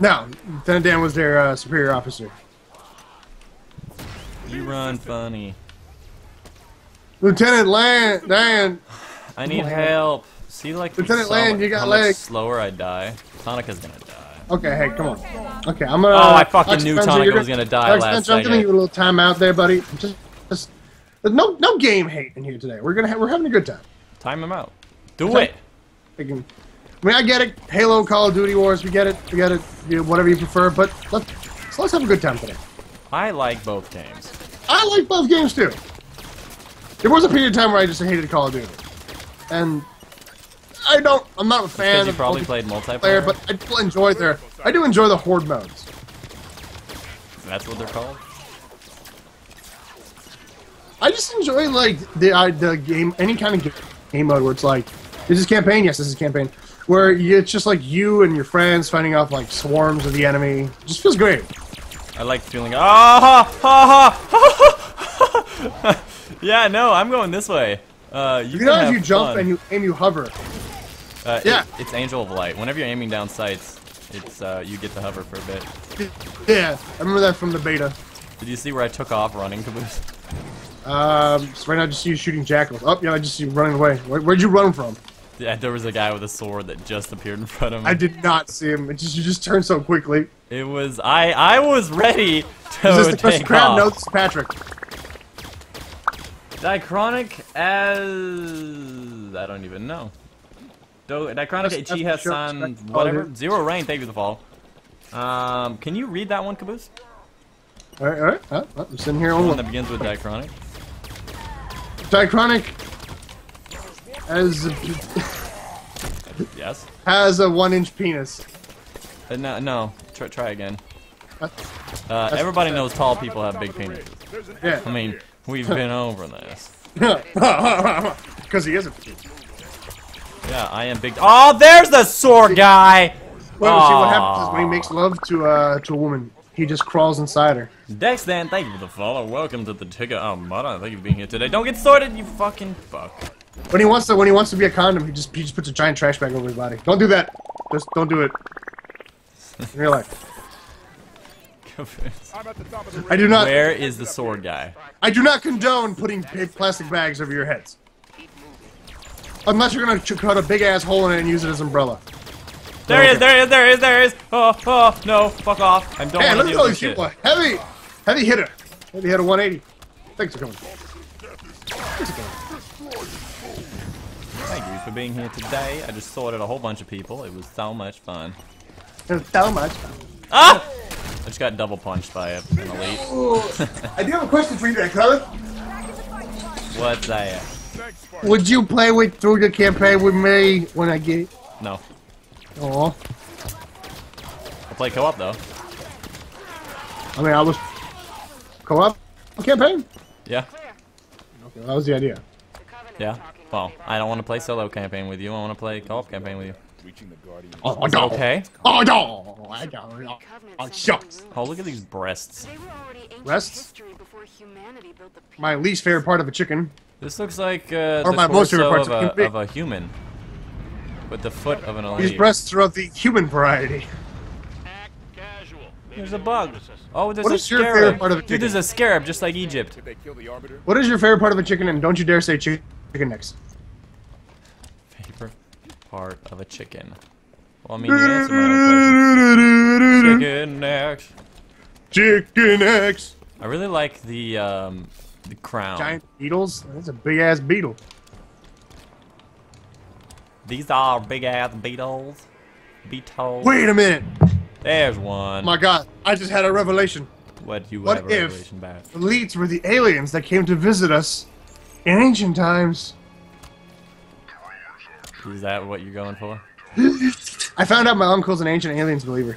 No, Lieutenant Dan was their uh, superior officer. You run funny. Lieutenant Land Dan. I need help. See, like Lieutenant Land, you got legs. slower I die. Tanaka's gonna die. Okay, hey, come on. Okay, I'm gonna. Oh, I fucking Alex knew Spencer, Tanaka was gonna die Alex last Spencer, I'm giving you a little time out there, buddy. Just, just no no game hate in here today. We're gonna ha- we're having a good time. Time them out. Do it. We can- I mean, I get it. Halo, Call of Duty Wars, we get it. We get it. You know, whatever you prefer, but let's so let's have a good time today. I like both games. I like both games too. There was a period of time where I just hated Call of Duty, and I don't. I'm not a fan you of probably played multiplayer. but I do enjoy their. I do enjoy the horde modes. That's what they're called. I just enjoy like the uh, the game, any kind of ga- game mode where it's like, this is campaign. Yes, this is campaign. Where you, it's just like you and your friends fighting off like swarms of the enemy. It just feels great. I like feeling. Ah ha ha ha! ha. yeah, no, I'm going this way. Uh, you, You know, if you jump fun. and you aim, you hover. Uh, Yeah. it- it's Angel of Light. Whenever you're aiming down sights, it's uh, you get to hover for a bit. Yeah, I remember that from the beta. Did you see where I took off running, Caboose? Um, so right now, I just see you shooting jackals. Oh, yeah, I just see you running away. Where, where'd you run from? Yeah, there was a guy with a sword that just appeared in front of me. I did not see him. It just you just turned so quickly. It was I. I was ready to Is this the Krusty take Krab? No, off. this is Patrick. Dychronic as I don't even know. Do, Dychronic That's- that's Ichiha for sure. san Respect. whatever. Oh. Zero rain. Thank you for the fall. Um, can you read that one, Caboose? All right, all right. Oh, oh, I'm sitting here The one one. that begins with Dychronic. Dychronic has Yes. has a one-inch penis. Uh, no, no. Try, try again. Uh, everybody knows tall people have big penises. Yeah. I mean, we've been over this. Because he is a penis. Yeah, I am big. Oh, there's the sword guy. Well, see what happens is when he makes love to uh to a woman, he just crawls inside her. Dex, then, thank you for the follow. Welcome to the Tigger Armada. Thank you for being here today. Don't get sorted, you fucking fuck. When he wants to when he wants to be a condom, he just he just puts a giant trash bag over his body. Don't do that. Just don't do it. In real life. I'm at the top I do not Where is the sword guy? I do not condone putting big plastic bags over your heads. Unless you're gonna cut a big ass hole in it and use it as umbrella. There he is, there he is, there he is, there he is. Oh, oh, no, fuck off. I don't Hey, want look to at deal all with these this people. shit. Heavy, heavy hitter. Heavy hitter 180. Thanks for coming. Thank you for being here today. I just sorted a whole bunch of people. It was so much fun. There's so much. fun. Ah! I just got double punched by a, an elite. I do have a question for you, there, Color. What's that? Would you play with through the campaign with me when I get? No. Oh, I'll play co-op though. I mean, I was co-op campaign. Yeah. Okay, that was the idea. The Yeah. Well, I don't want to play solo campaign with you. I want to play co-op campaign with you. Reaching the Guardian. Oh, Is it okay? Oh no! I don't know. Covenant Oh, sent shucks. them Oh, look at these breasts. They were already ancient Breasts? history before humanity built the My least favorite part of a chicken. This looks like uh, Or the my most favorite torso parts of of a, a of a human. With the foot of an These elite. breasts are of the human variety. Act casual. There's a bug. Oh, there's What a is your scarab. favorite part of a Dude, chicken? there's a scarab just like Egypt. Did they kill the Arbiter? What is your favorite part of a chicken? And don't you dare say chicken necks. Favorite part of a chicken. Well, I mean, you answered my own question. Chicken necks. Chicken necks. I really like the um, the crown. Giant beetles. That's a big ass beetle. These are big ass beetles. Beetles. Wait a minute. There's one. My God, I just had a revelation. what you what have a if- revelation about? Elites were the aliens that came to visit us in ancient times. Is that what you're going for? I found out my uncle's an ancient aliens believer.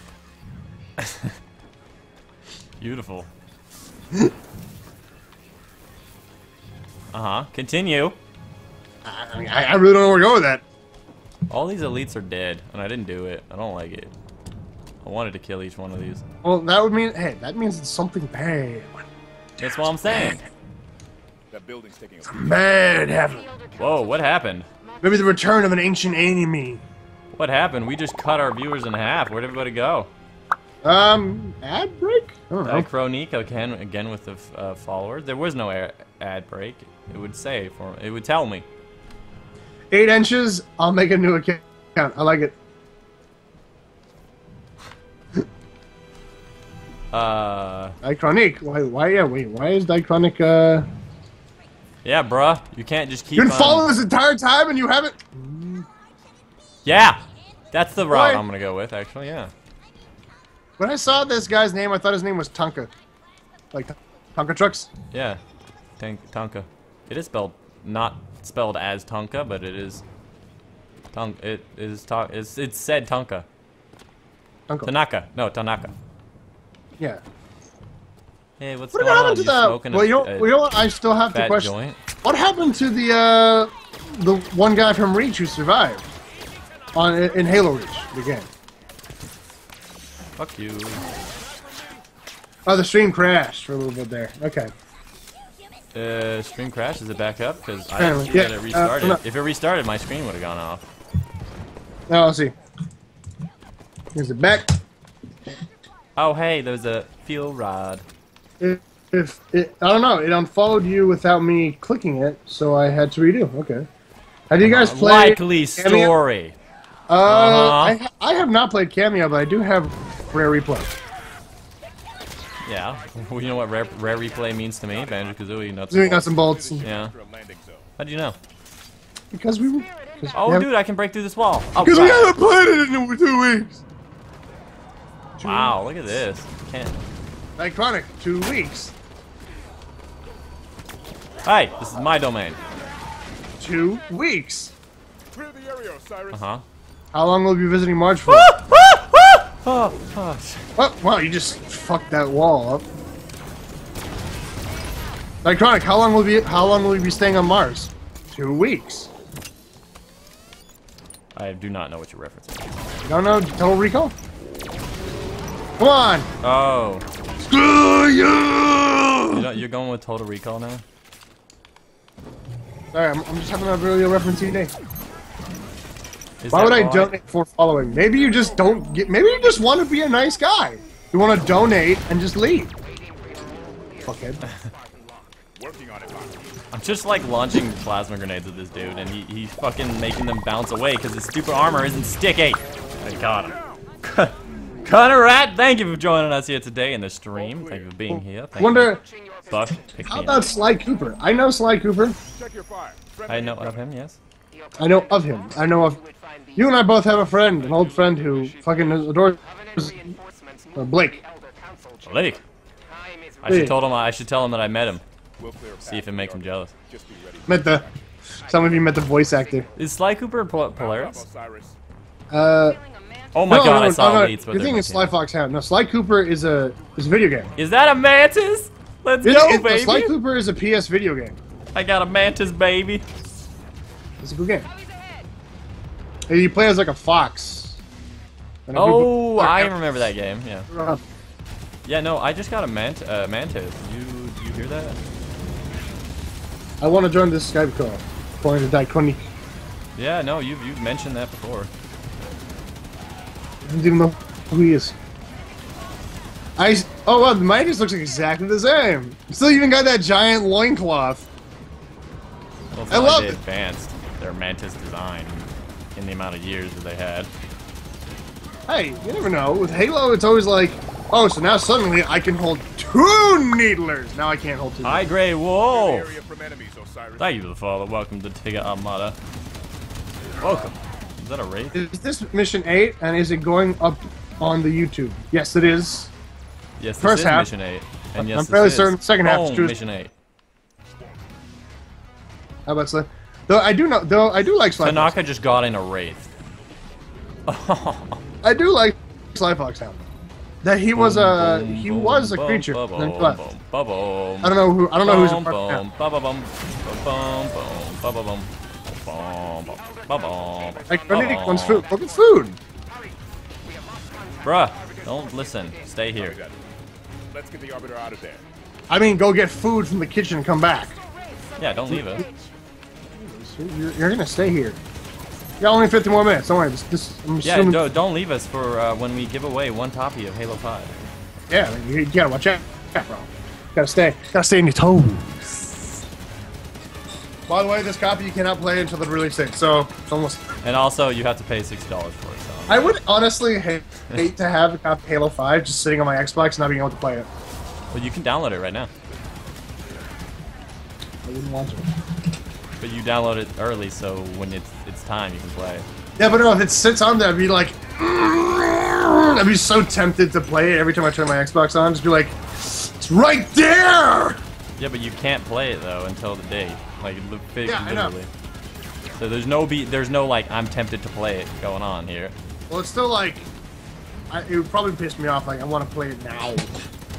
Beautiful. uh huh. Continue. I, I I really don't know where to go with that. All these elites are dead, and I didn't do it. I don't like it. I wanted to kill each one of these. Well, that would mean, hey, that means it's something bad. That's what I'm saying. That building's taking a Mad happening. Whoa, what happened? Maybe the return of an ancient enemy. What happened? We just cut our viewers in half. Where'd everybody go? Um, ad break? I don't know. Dychronic again, again with the f- uh, followers. There was no a- ad break. It would say for it would tell me. Eight inches. I'll make a new account. I like it. Uh, Dychronic. Why? Why? Yeah. Wait. Why is Dychronic? Uh, yeah, bruh. You can't just keep. you've been following this entire time and you haven't. Yeah, that's the route Why? I'm gonna go with. Actually, yeah. When I saw this guy's name, I thought his name was Tonka. Like Tonka trucks. Yeah, Tank Tonka. It is spelled not spelled as Tonka, but it is. Tonk. It is. It's, it's said Tonka. Tonka. Tanaka. No, Tanaka. Yeah. Hey, what's What going on? happened to You the? Well, you know, a you know what? I still have to question. joint? What happened to the uh, the one guy from Reach who survived on in Halo Reach, the game? Fuck you. Oh, the stream crashed for a little bit there. Okay. Uh, stream crash. Is it back up? Because I didn't yeah, it uh, restarted. no. If it restarted, my screen would have gone off. Now I'll see. Is it back. Oh, hey, there's a fuel rod. If, if it, I don't know, it unfollowed you without me clicking it, so I had to redo. Okay. Have you guys played? Likely Kameo? story. Uh, Uh-huh. I, I have not played Kameo, but I do have Rare Replay. Yeah. Well, you know what rare, rare replay means to me? Banjo Kazooie nuts. Doing nuts and bolts. Yeah. for a landing zone. How'd you know? Because we. Oh, we dude, I can break through this wall. Oh, Because we haven't played it in two weeks. Wow, look at this. Can't. Iconic, two weeks. Hey, this is my domain. Two weeks. Clear the area, Osiris. Uh huh. How long will you be visiting March for? Ah, ah, ah! Oh, oh, sh- oh, wow, you just fucked that wall up. Iconic, how long will be how long will you be staying on Mars? Two weeks. I do not know what you're referencing. You don't know Total Recall? Come on! Oh, Screw you! you know, you're going with Total Recall now? Sorry, I'm, I'm just having a really referencing day. Is Why that would I donate for following? Maybe you just don't get. Maybe you just want to be a nice guy. You want to donate and just leave. Fuckhead. Working on it, Bob. I'm just like launching plasma grenades at this dude, and he, he's fucking making them bounce away because his stupid armor isn't sticky. I got him. Connor Rat, thank you for joining us here today in the stream. Thank you for being here. Thank Wonder you. Buck, how about. Sly Cooper? I know Sly Cooper. Check your fire. I know of him, yes. I know of him. I know of. You and I both have a friend, an old friend who fucking adores uh, Blake. Blake. I should told him. I should tell him that I met him. We'll clear a See if it makes him jealous. Just be ready. Met the. Some of you met the voice actor. Is Sly Cooper Pol- Polaris? Uh, Oh my no, god, no, I saw no, no. leads, but You're thinking Sly. Fox Hound. No, Sly Cooper is a is a video game. Is that a mantis? Let's It- go, it- no, Sly. Cooper is a PS video game. I got a mantis, baby. It's a good game. You play as like a fox. And Oh, I remember that game. Yeah. Uh, Yeah, no, I just got a mant uh, mantis. You you hear that? I want to join this Skype call. According to Daikoni. Yeah, no, you've you've mentioned that before. I don't even know who he is. I s- oh wow, the Midas looks exactly the same. Still even got that giant loincloth. Well, I love they it. advanced their mantis design in the amount of years that they had. Hey, you never know. With Halo, it's always like, oh, so now suddenly I can hold two needlers. Now I can't hold two. Hi, Grey Clear Wolf. enemies, Thank you for the follow. Welcome to Tiga Armada. Welcome. Is that a raid? Is this mission eight, and is it going up on the YouTube? Yes, it is. Yes, this First is half. mission eight. And yes, I'm fairly is certain second half is true. mission eight. How about Sly? Though I do know, though I do like Sly. Fox. Tanaka just got in a wraith. I do like Sly Fox Hound. That he was a Boom, he boom, was a boom, creature. boom, boom, boom, boom, boom. I don't know who. I don't know who's a Boom, part of boom, that. ba ba bum, ba bum, boom, ba ba bum, boom, ba ba bum, Like ba Benedict wants food. Look at food. Bruh, don't listen. Stay here. Let's get the Arbiter out of there. I mean, go get food from the kitchen and come back. Yeah, don't leave us. You're, you're gonna stay here. You got only 50 more minutes. Don't worry. This, this, I'm Yeah, assuming- don't, don't leave us for uh, when we give away one copy of Halo 5. Yeah, you, you gotta watch out, yeah, bro. Gotta stay. Gotta stay on your toes. By the way, this copy you cannot play until the release date, so it's almost. And also, you have to pay $6 for it, so. I would honestly hate, hate to have a copy of Halo 5 just sitting on my Xbox and not being able to play it. Well, you can download it right now. I wouldn't want to. But you download it early, so when it's it's time, you can play. Yeah, but no, if it sits on there, I'd be like, I'd be so tempted to play it every time I turn my Xbox on. Just be like, it's right there. Yeah, but you can't play it though until the day, like Yeah, literally. So there's no be there's no like I'm tempted to play it going on here. Well, it's still like, I, it would probably piss me off. Like, I want to play it now.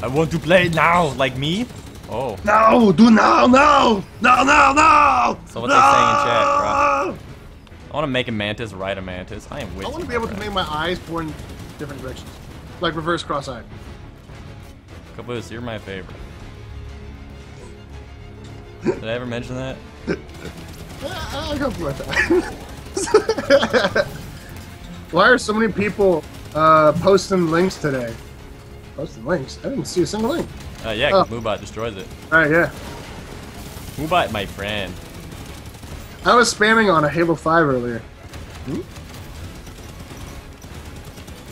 I want to play it now, like me. Oh, No, do now, no, no, no, no. So what they saying in chat, bro? I want to make a mantis, ride a mantis. I am with I want to be able to make my eyes point in different directions, like reverse cross-eyed. Caboose, you're my favorite. Did I ever mention that? For that. Why are so many people uh, posting links today? Posting links? I didn't see a single link. Uh, yeah, 'cause Oh. Moobot destroys it. All right, yeah. Moobot, my friend. I was spamming on a Halo 5 earlier.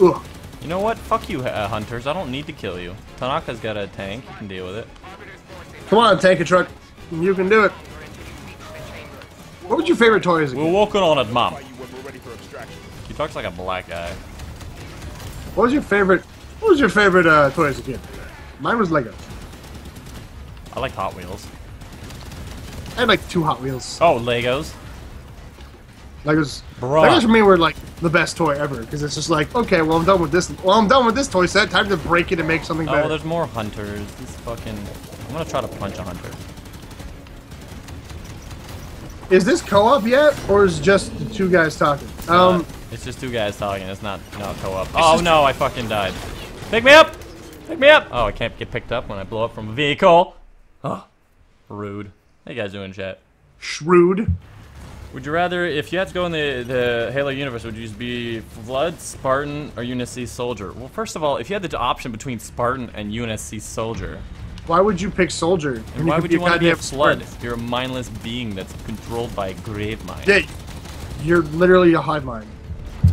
Ugh. You know what? Fuck you, uh, hunters. I don't need to kill you. Tanaka's got a tank. You can deal with it. Come on, tanker truck. You can do it. What was your favorite toys We're again? walking on it, mom. By you when we're ready for extraction. He talks like a black guy. What was your favorite? What was your favorite uh, toys again? Mine was Lego. I like Hot Wheels. I had like two Hot Wheels. Oh, Legos. Legos. Bruh. Legos for me were like the best toy ever because it's just like, okay, well I'm done with this. Well, I'm done with this toy set. Time to break it and make something Oh, better. there's more hunters. These fucking. I'm gonna try to punch a hunter. Is this co-op yet, or is just the two guys talking? Um, Uh, it's just two guys talking. It's not not co-op. Oh no, I fucking died. Pick me up! Pick me up! Oh, I can't get picked up when I blow up from a vehicle. Oh, rude. How you guys doing, chat? shrewd. Would you rather, if you had to go in the, the Halo universe, would you just be Flood, Spartan, or UNSC Soldier? Well, first of all, if you had the option between Spartan and UNSC Soldier, Why would you pick soldier? and why would you want to be a Flood? You're a mindless being that's controlled by a Gravemind. Yeah, you're literally a hive mind.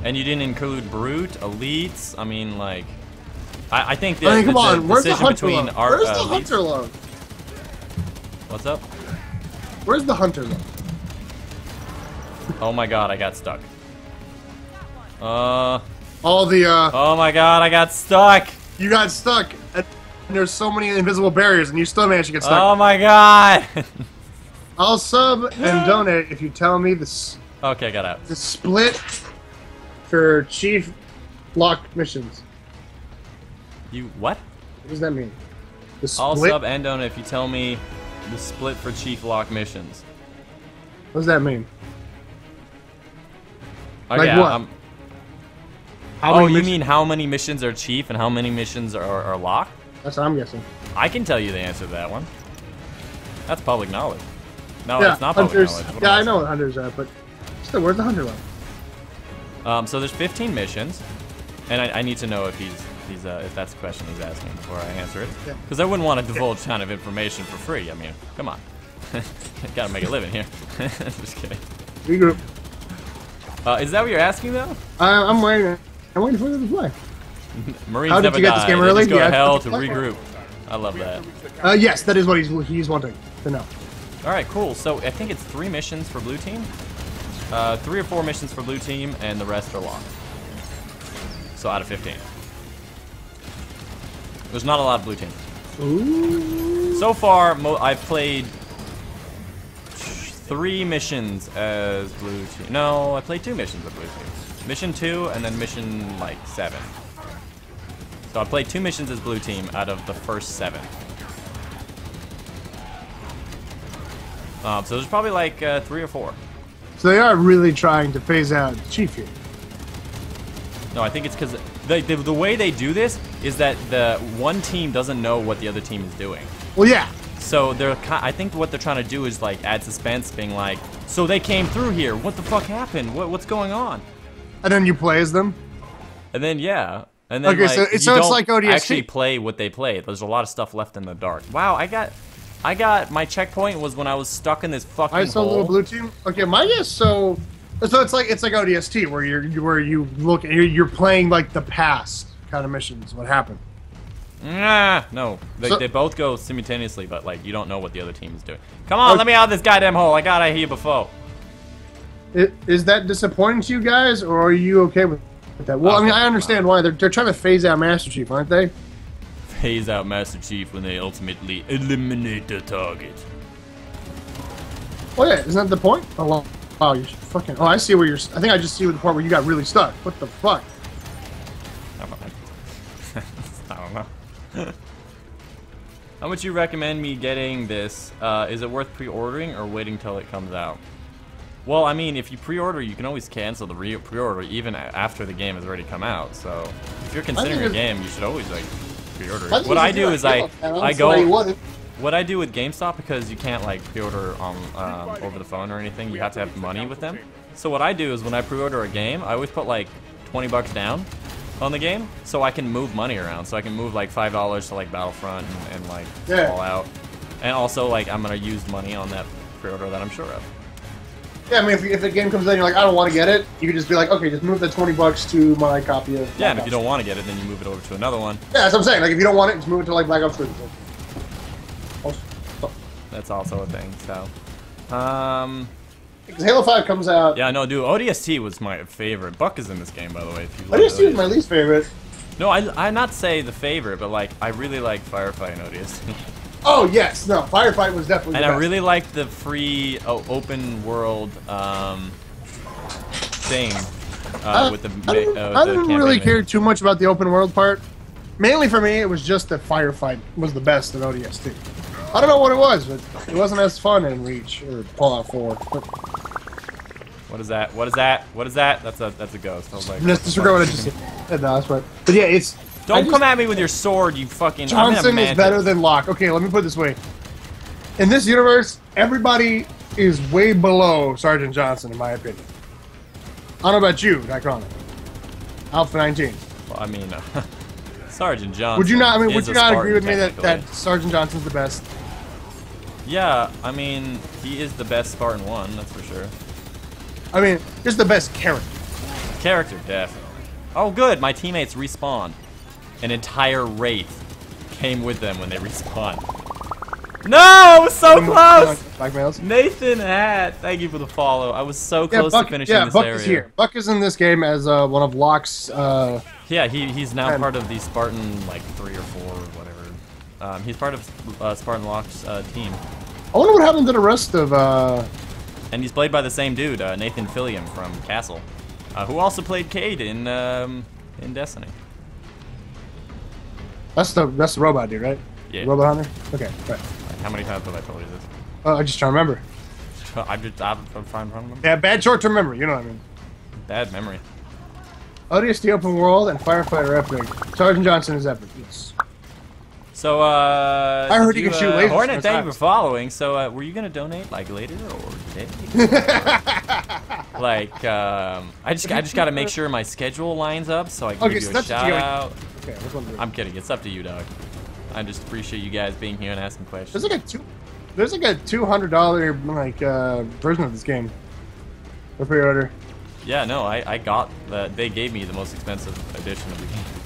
And you didn't include Brute, Elites. I mean, like, I, I think the, I mean, come the, on, where's the decision hunter between our Where's uh, the hunter load? What's up? Where's the hunter load? Oh my god, I got stuck. Uh, All the uh, oh my god, I got stuck. you got stuck. And there's so many invisible barriers, and you still managed to get stuck. Oh my god. I'll sub and donate if you tell me this. okay, I got out. the split for chief Locke missions. You what? What does that mean? The split? I'll sub and donate if you tell me the split for Chief Locke missions. What does that mean? Um, oh, Like yeah, what? Oh, you mean how many missions are Chief and how many missions are, are Locke? That's what I'm guessing. I can tell you the answer to that one. That's public knowledge. No, yeah, it's not public hunters. knowledge. What Yeah, I know what hunters are, but still, where's the hunter load? Um, so there's 15 missions, and I, I need to know if he's he's uh, if that's the question he's asking before I answer it. Yeah. Because I wouldn't want to divulge kind of information for free. I mean, come on, gotta make a living here. Just kidding. Regroup. Uh, is that what you're asking though? I, I'm waiting. I'm waiting for them to play. Marines How did never you get this die. game They early? just go Yeah, to hell to regroup. I love that. Uh, yes, that is what he's he's wanting to know. All right, cool. So I think it's three missions for blue team, uh, three or four missions for blue team, and the rest are locked. So out of 15. There's not a lot of blue team. Ooh. So far, mo I've played three missions as blue team. No, I played two missions as blue team. Mission two and then mission like seven. So I played two missions as blue team out of the first seven. Um, so there's probably like uh, three or four. So they are really trying to phase out Chief here. No, I think it's because the, the, the way they do this is that the one team doesn't know what the other team is doing. Well, yeah. So they're, I think what they're trying to do is like add suspense, being like, so they came through here. What the fuck happened? What, what's going on? And then you play as them. And then yeah, and then Okay, like, so so it's like ODST. actually play what they play. There's a lot of stuff left in the dark. Wow, I got, I got my checkpoint was when I was stuck in this fucking I saw hole. little blue team. Okay, my guess. So, so it's like it's like ODST where you're where you look you're, you're playing like the past kind of missions. What happened? Nah, no, they, So- they both go simultaneously, but like you don't know what the other team is doing. Come on, Okay. let me out of this goddamn hole. I got out here before. Is that disappointing to you guys, or are you okay with that? Well, I mean, I understand why they're they're trying to phase out Master Chief, aren't they? Phase out Master Chief when they ultimately eliminate the target. Oh yeah, isn't that the point? Oh wow, wow you fucking. Oh, I see where you're. I think I just see the part where you got really stuck. What the fuck? I don't know. How much you recommend me getting this? Uh, is it worth pre-ordering or waiting till it comes out? Well, I mean, if you pre-order, you can always cancel the pre-order even after the game has already come out. So, if you're considering a game, you should always like pre-order. It. What I do is I. I That's why you go. What I do with GameStop because you can't like pre-order on um, over the phone or anything. You have to have money with them. So what I do is when I pre-order a game, I always put like 20 bucks down on the game, so I can move money around. So I can move like five dollars to like Battlefront and, and like Yeah. Fallout, and also like I'm gonna use money on that pre-order that I'm sure of. Yeah, I mean, if, if the game comes in, you're like, I don't want to get it. You can just be like, okay, just move the twenty bucks to my copy of. Yeah, Black and if you don't want to get it, then you move it over to another one. Yeah, that's what I'm saying. Like, if you don't want it, just move it to like Black Ops 3. That's also a thing. So, um, Because Halo 5 comes out. yeah, no, dude, ODST was my favorite. Buck is in this game, by the way. If you love ODST is my least favorite. No, I I not say the favorite, but like I really like Firefight and ODST. Oh yes, no, Firefight was definitely. And I really like the free open world um, thing uh, I, with the. I didn't, uh, I didn't really care too much about the open world part. Mainly for me, it was just that Firefight was the best in ODST. I don't know what it was, but it wasn't as fun in Reach or Fallout 4. But What is that? What is that? What is that? That's a that's a ghost. I was like, just disregard what I just said. No, that's right. But yeah, it's. Don't just- come at me with your sword, you fucking. I'm in a Johnson is better than Locke. Okay, let me put it this way. In this universe, everybody is way below Sergeant Johnson, in my opinion. I don't know about you, Necron. Alpha 19. Well, I mean, uh, Sergeant Johnson. Would you not? I mean, would you not agree with me that, that. Sergeant Johnson's the best? Yeah, I mean, he is the best Spartan one, that's for sure. I mean, just the best character. Character, definitely. Oh, good. My teammates respawned. An entire wraith came with them when they respawned. No, so close. Blackmails. Nathan Hat, thank you for the follow. I was so Yeah, close Buck, to finishing yeah, this Buck area. is here. Buck is in this game as uh, one of Locke's. Uh, Yeah, he, he's now part of the Spartan like three or four or whatever. Um, he's part of uh, Spartan Locke's uh, team, I wonder what happened to the rest of. Uh, and he's played by the same dude, uh, Nathan Fillion from Castle, uh, who also played Cayde in um, in Destiny. That's the that's the robot dude, right? Yeah. Robot Hunter. Okay, right. How many times have I told you this? Uh, I just trying to remember. I'm just I'm, I'm to remember. Yeah, bad short-term memory. You know what I mean. Bad memory. ODST Open World and Firefighter Epic. Sergeant Johnson is epic. Yes. So, uh. I heard did you can shoot uh, lasers Hornet, from thank you for following. So, uh, were you gonna donate like later or today? like, um, I just I just gotta make sure my schedule lines up so I can Okay, give so you a shout you- out. Okay, which one do I'm kidding. It's up to you, dog. I just appreciate you guys being here and asking questions. There's like a two. There's like a two hundred dollar like uh, version of this game. For pre-order. Yeah, no, I, I got the. They gave me the most expensive edition of the game.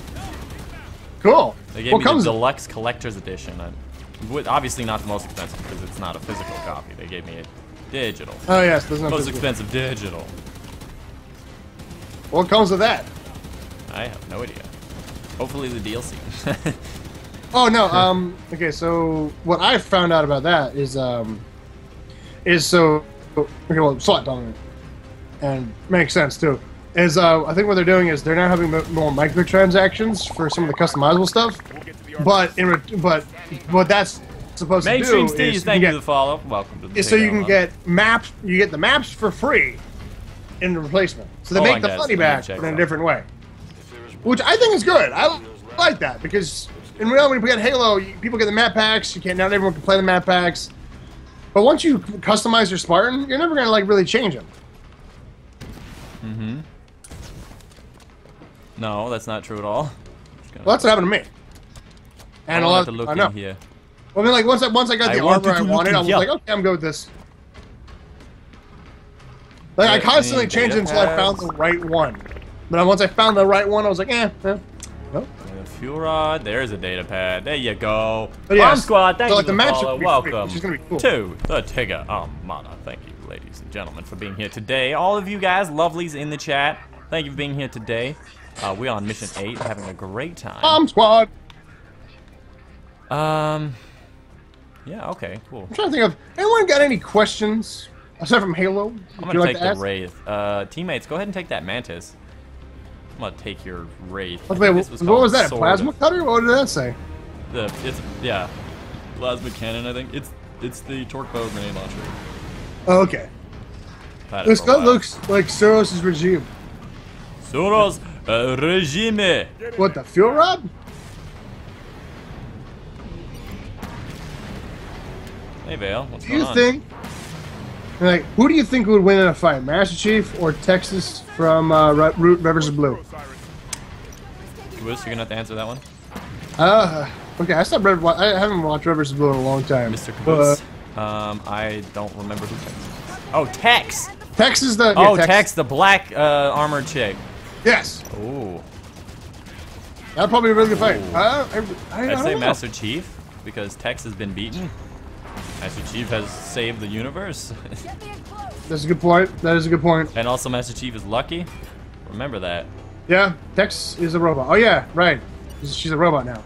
Cool. They gave what me comes? the deluxe collector's edition. With, obviously not the most expensive because it's not a physical copy. They gave me a digital. oh yes, there's no. Most physical. expensive digital. What comes with that? I have no idea. Hopefully the DLC. Oh no. Um. Okay. So what I found out about that is um, is so okay. Well, slot dominant, and makes sense too. Is uh, I think what they're doing is they're now having mo- more microtransactions for some of the customizable stuff. We'll get to the But in but what that's supposed Mainstream to do is thank you you get, for the follow. Welcome to the so you can get maps. You get the maps for free in the replacement. So they Hold make on, the guys, funny back, in a different way, which I think is good. I like that because in reality, when we got Halo, you, people get the map packs. You can't. Not everyone can play the map packs. But once you customize your Spartan, you're never gonna like really change them. Mm-hmm. No, that's not true at all. Well, that's what happened to me. And I a want lot. to look I know. in here. Well, I mean, like once I once I got I the wanted armor I wanted, in I was here. like, okay, I'm good with this. Like I constantly changed it data until I found the right one. But once I found the right one, I was like, eh, eh. Nope. Fuel rod. There's a data pad. There you go. But yeah, Bomb squad. Thank so, you like, for the the match follow. would be sweet, Welcome which gonna be cool. to the Tigger Armada. Thank you, ladies and gentlemen, for being here today. All of you guys, lovelies in the chat. Thank you for being here today. Uh, we're on mission eight, having a great time. Bomb squad. Um. Yeah. Okay. Cool. I'm trying to think of anyone got any questions aside from Halo? I'm gonna you like take to the ask? wraith. Uh, teammates, go ahead and take that mantis. I'm gonna take your wraith. Wait, what, what was that? A plasma cutter? What did that say? The it's yeah, plasma cannon. I think it's it's the torque bow grenade launcher. Oh, okay. This looks like Soros' regime. Soros uh, regime. What the fuel rod? Hey Vale, what's Do going you on? think? Like, who do you think would win in a fight, Master Chief or Texas from uh, Red versus Blue? Osiris. Wiz, you're gonna have to answer that one, Uh, okay, I stopped Red. I haven't watched Red versus Blue in a long time. Mr. Caboose. Um, I don't remember who Tex. is. Oh, Tex. Tex is the. yeah, Oh, Tex, the black uh, armored chick. Yes, Oh. that'd probably be a really good fight. Uh, I, I, I, I'd don't say know. Master Chief because Tex has been beaten. Master Chief has saved the universe, That's a good point. That is a good point. and also Master Chief is lucky. Remember that. Yeah, Tex is a robot. Oh yeah, right. She's- She's a robot now.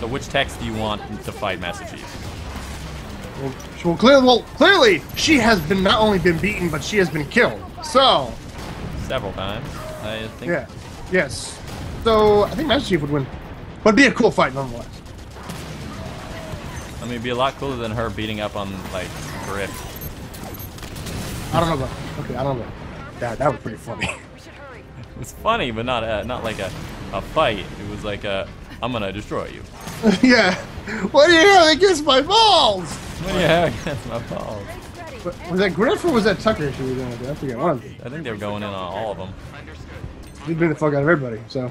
So which Tex do you want to fight Master Chief? Well, well, clearly, well, clearly, she has been not only been beaten, but she has been killed. So, Several times, I think. yeah, yes. So I think Master Chief would win, but it'd be a cool fight nonetheless. I mean, it'd be a lot cooler than her beating up on like Griff. I don't know about. Okay, I don't know. That that was pretty funny. We should hurry. It was funny, but not uh, not like a, a fight. It was like a, I'm gonna destroy you. yeah. What do you have against my balls? What do you have against my balls? Wa- Was that Griff or was that Tucker she was in? I forget. One of them. I think they were going in on all of them. He beat the fuck out of everybody. So,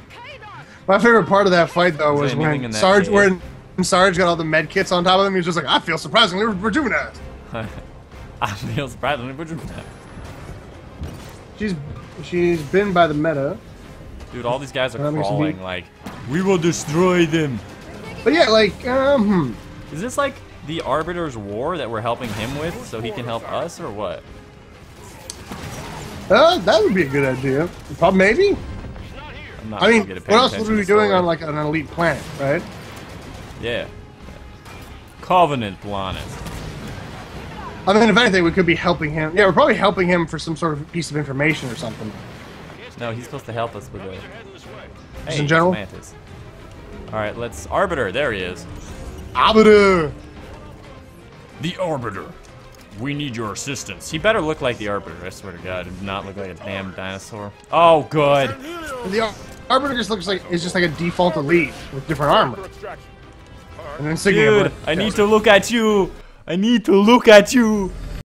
my favorite part of that fight though was when Sarge, cave? when Sarge got all the med kits on top of him. He was just like, I feel surprisingly rejuvenated. I feel surprisingly rejuvenated. She's she's been by the meta, Dude, all these guys are That crawling like, we will destroy them. but yeah, like um, hmm. Is this like the Arbiter's War that we're helping him with so he can help us, or what? Uh, that would be a good idea. Prob- Maybe. I'm not I mean, what else would we be doing on like an elite planet, right? Yeah. Covenant planet. I mean, if anything, we could be helping him. Yeah, we're probably helping him for some sort of piece of information or something. No, he's supposed to help us with it. Just in general? Mantis. All right, let's Arbiter. There he is. Arbiter. The Arbiter. We need your assistance. He better look like the Arbiter. I swear to God, and not look like a damn dinosaur. Oh, good. The Ar- Arbiter just looks like it's just like a default elite with different armor. Dude, I need to look at you. I need to look at you.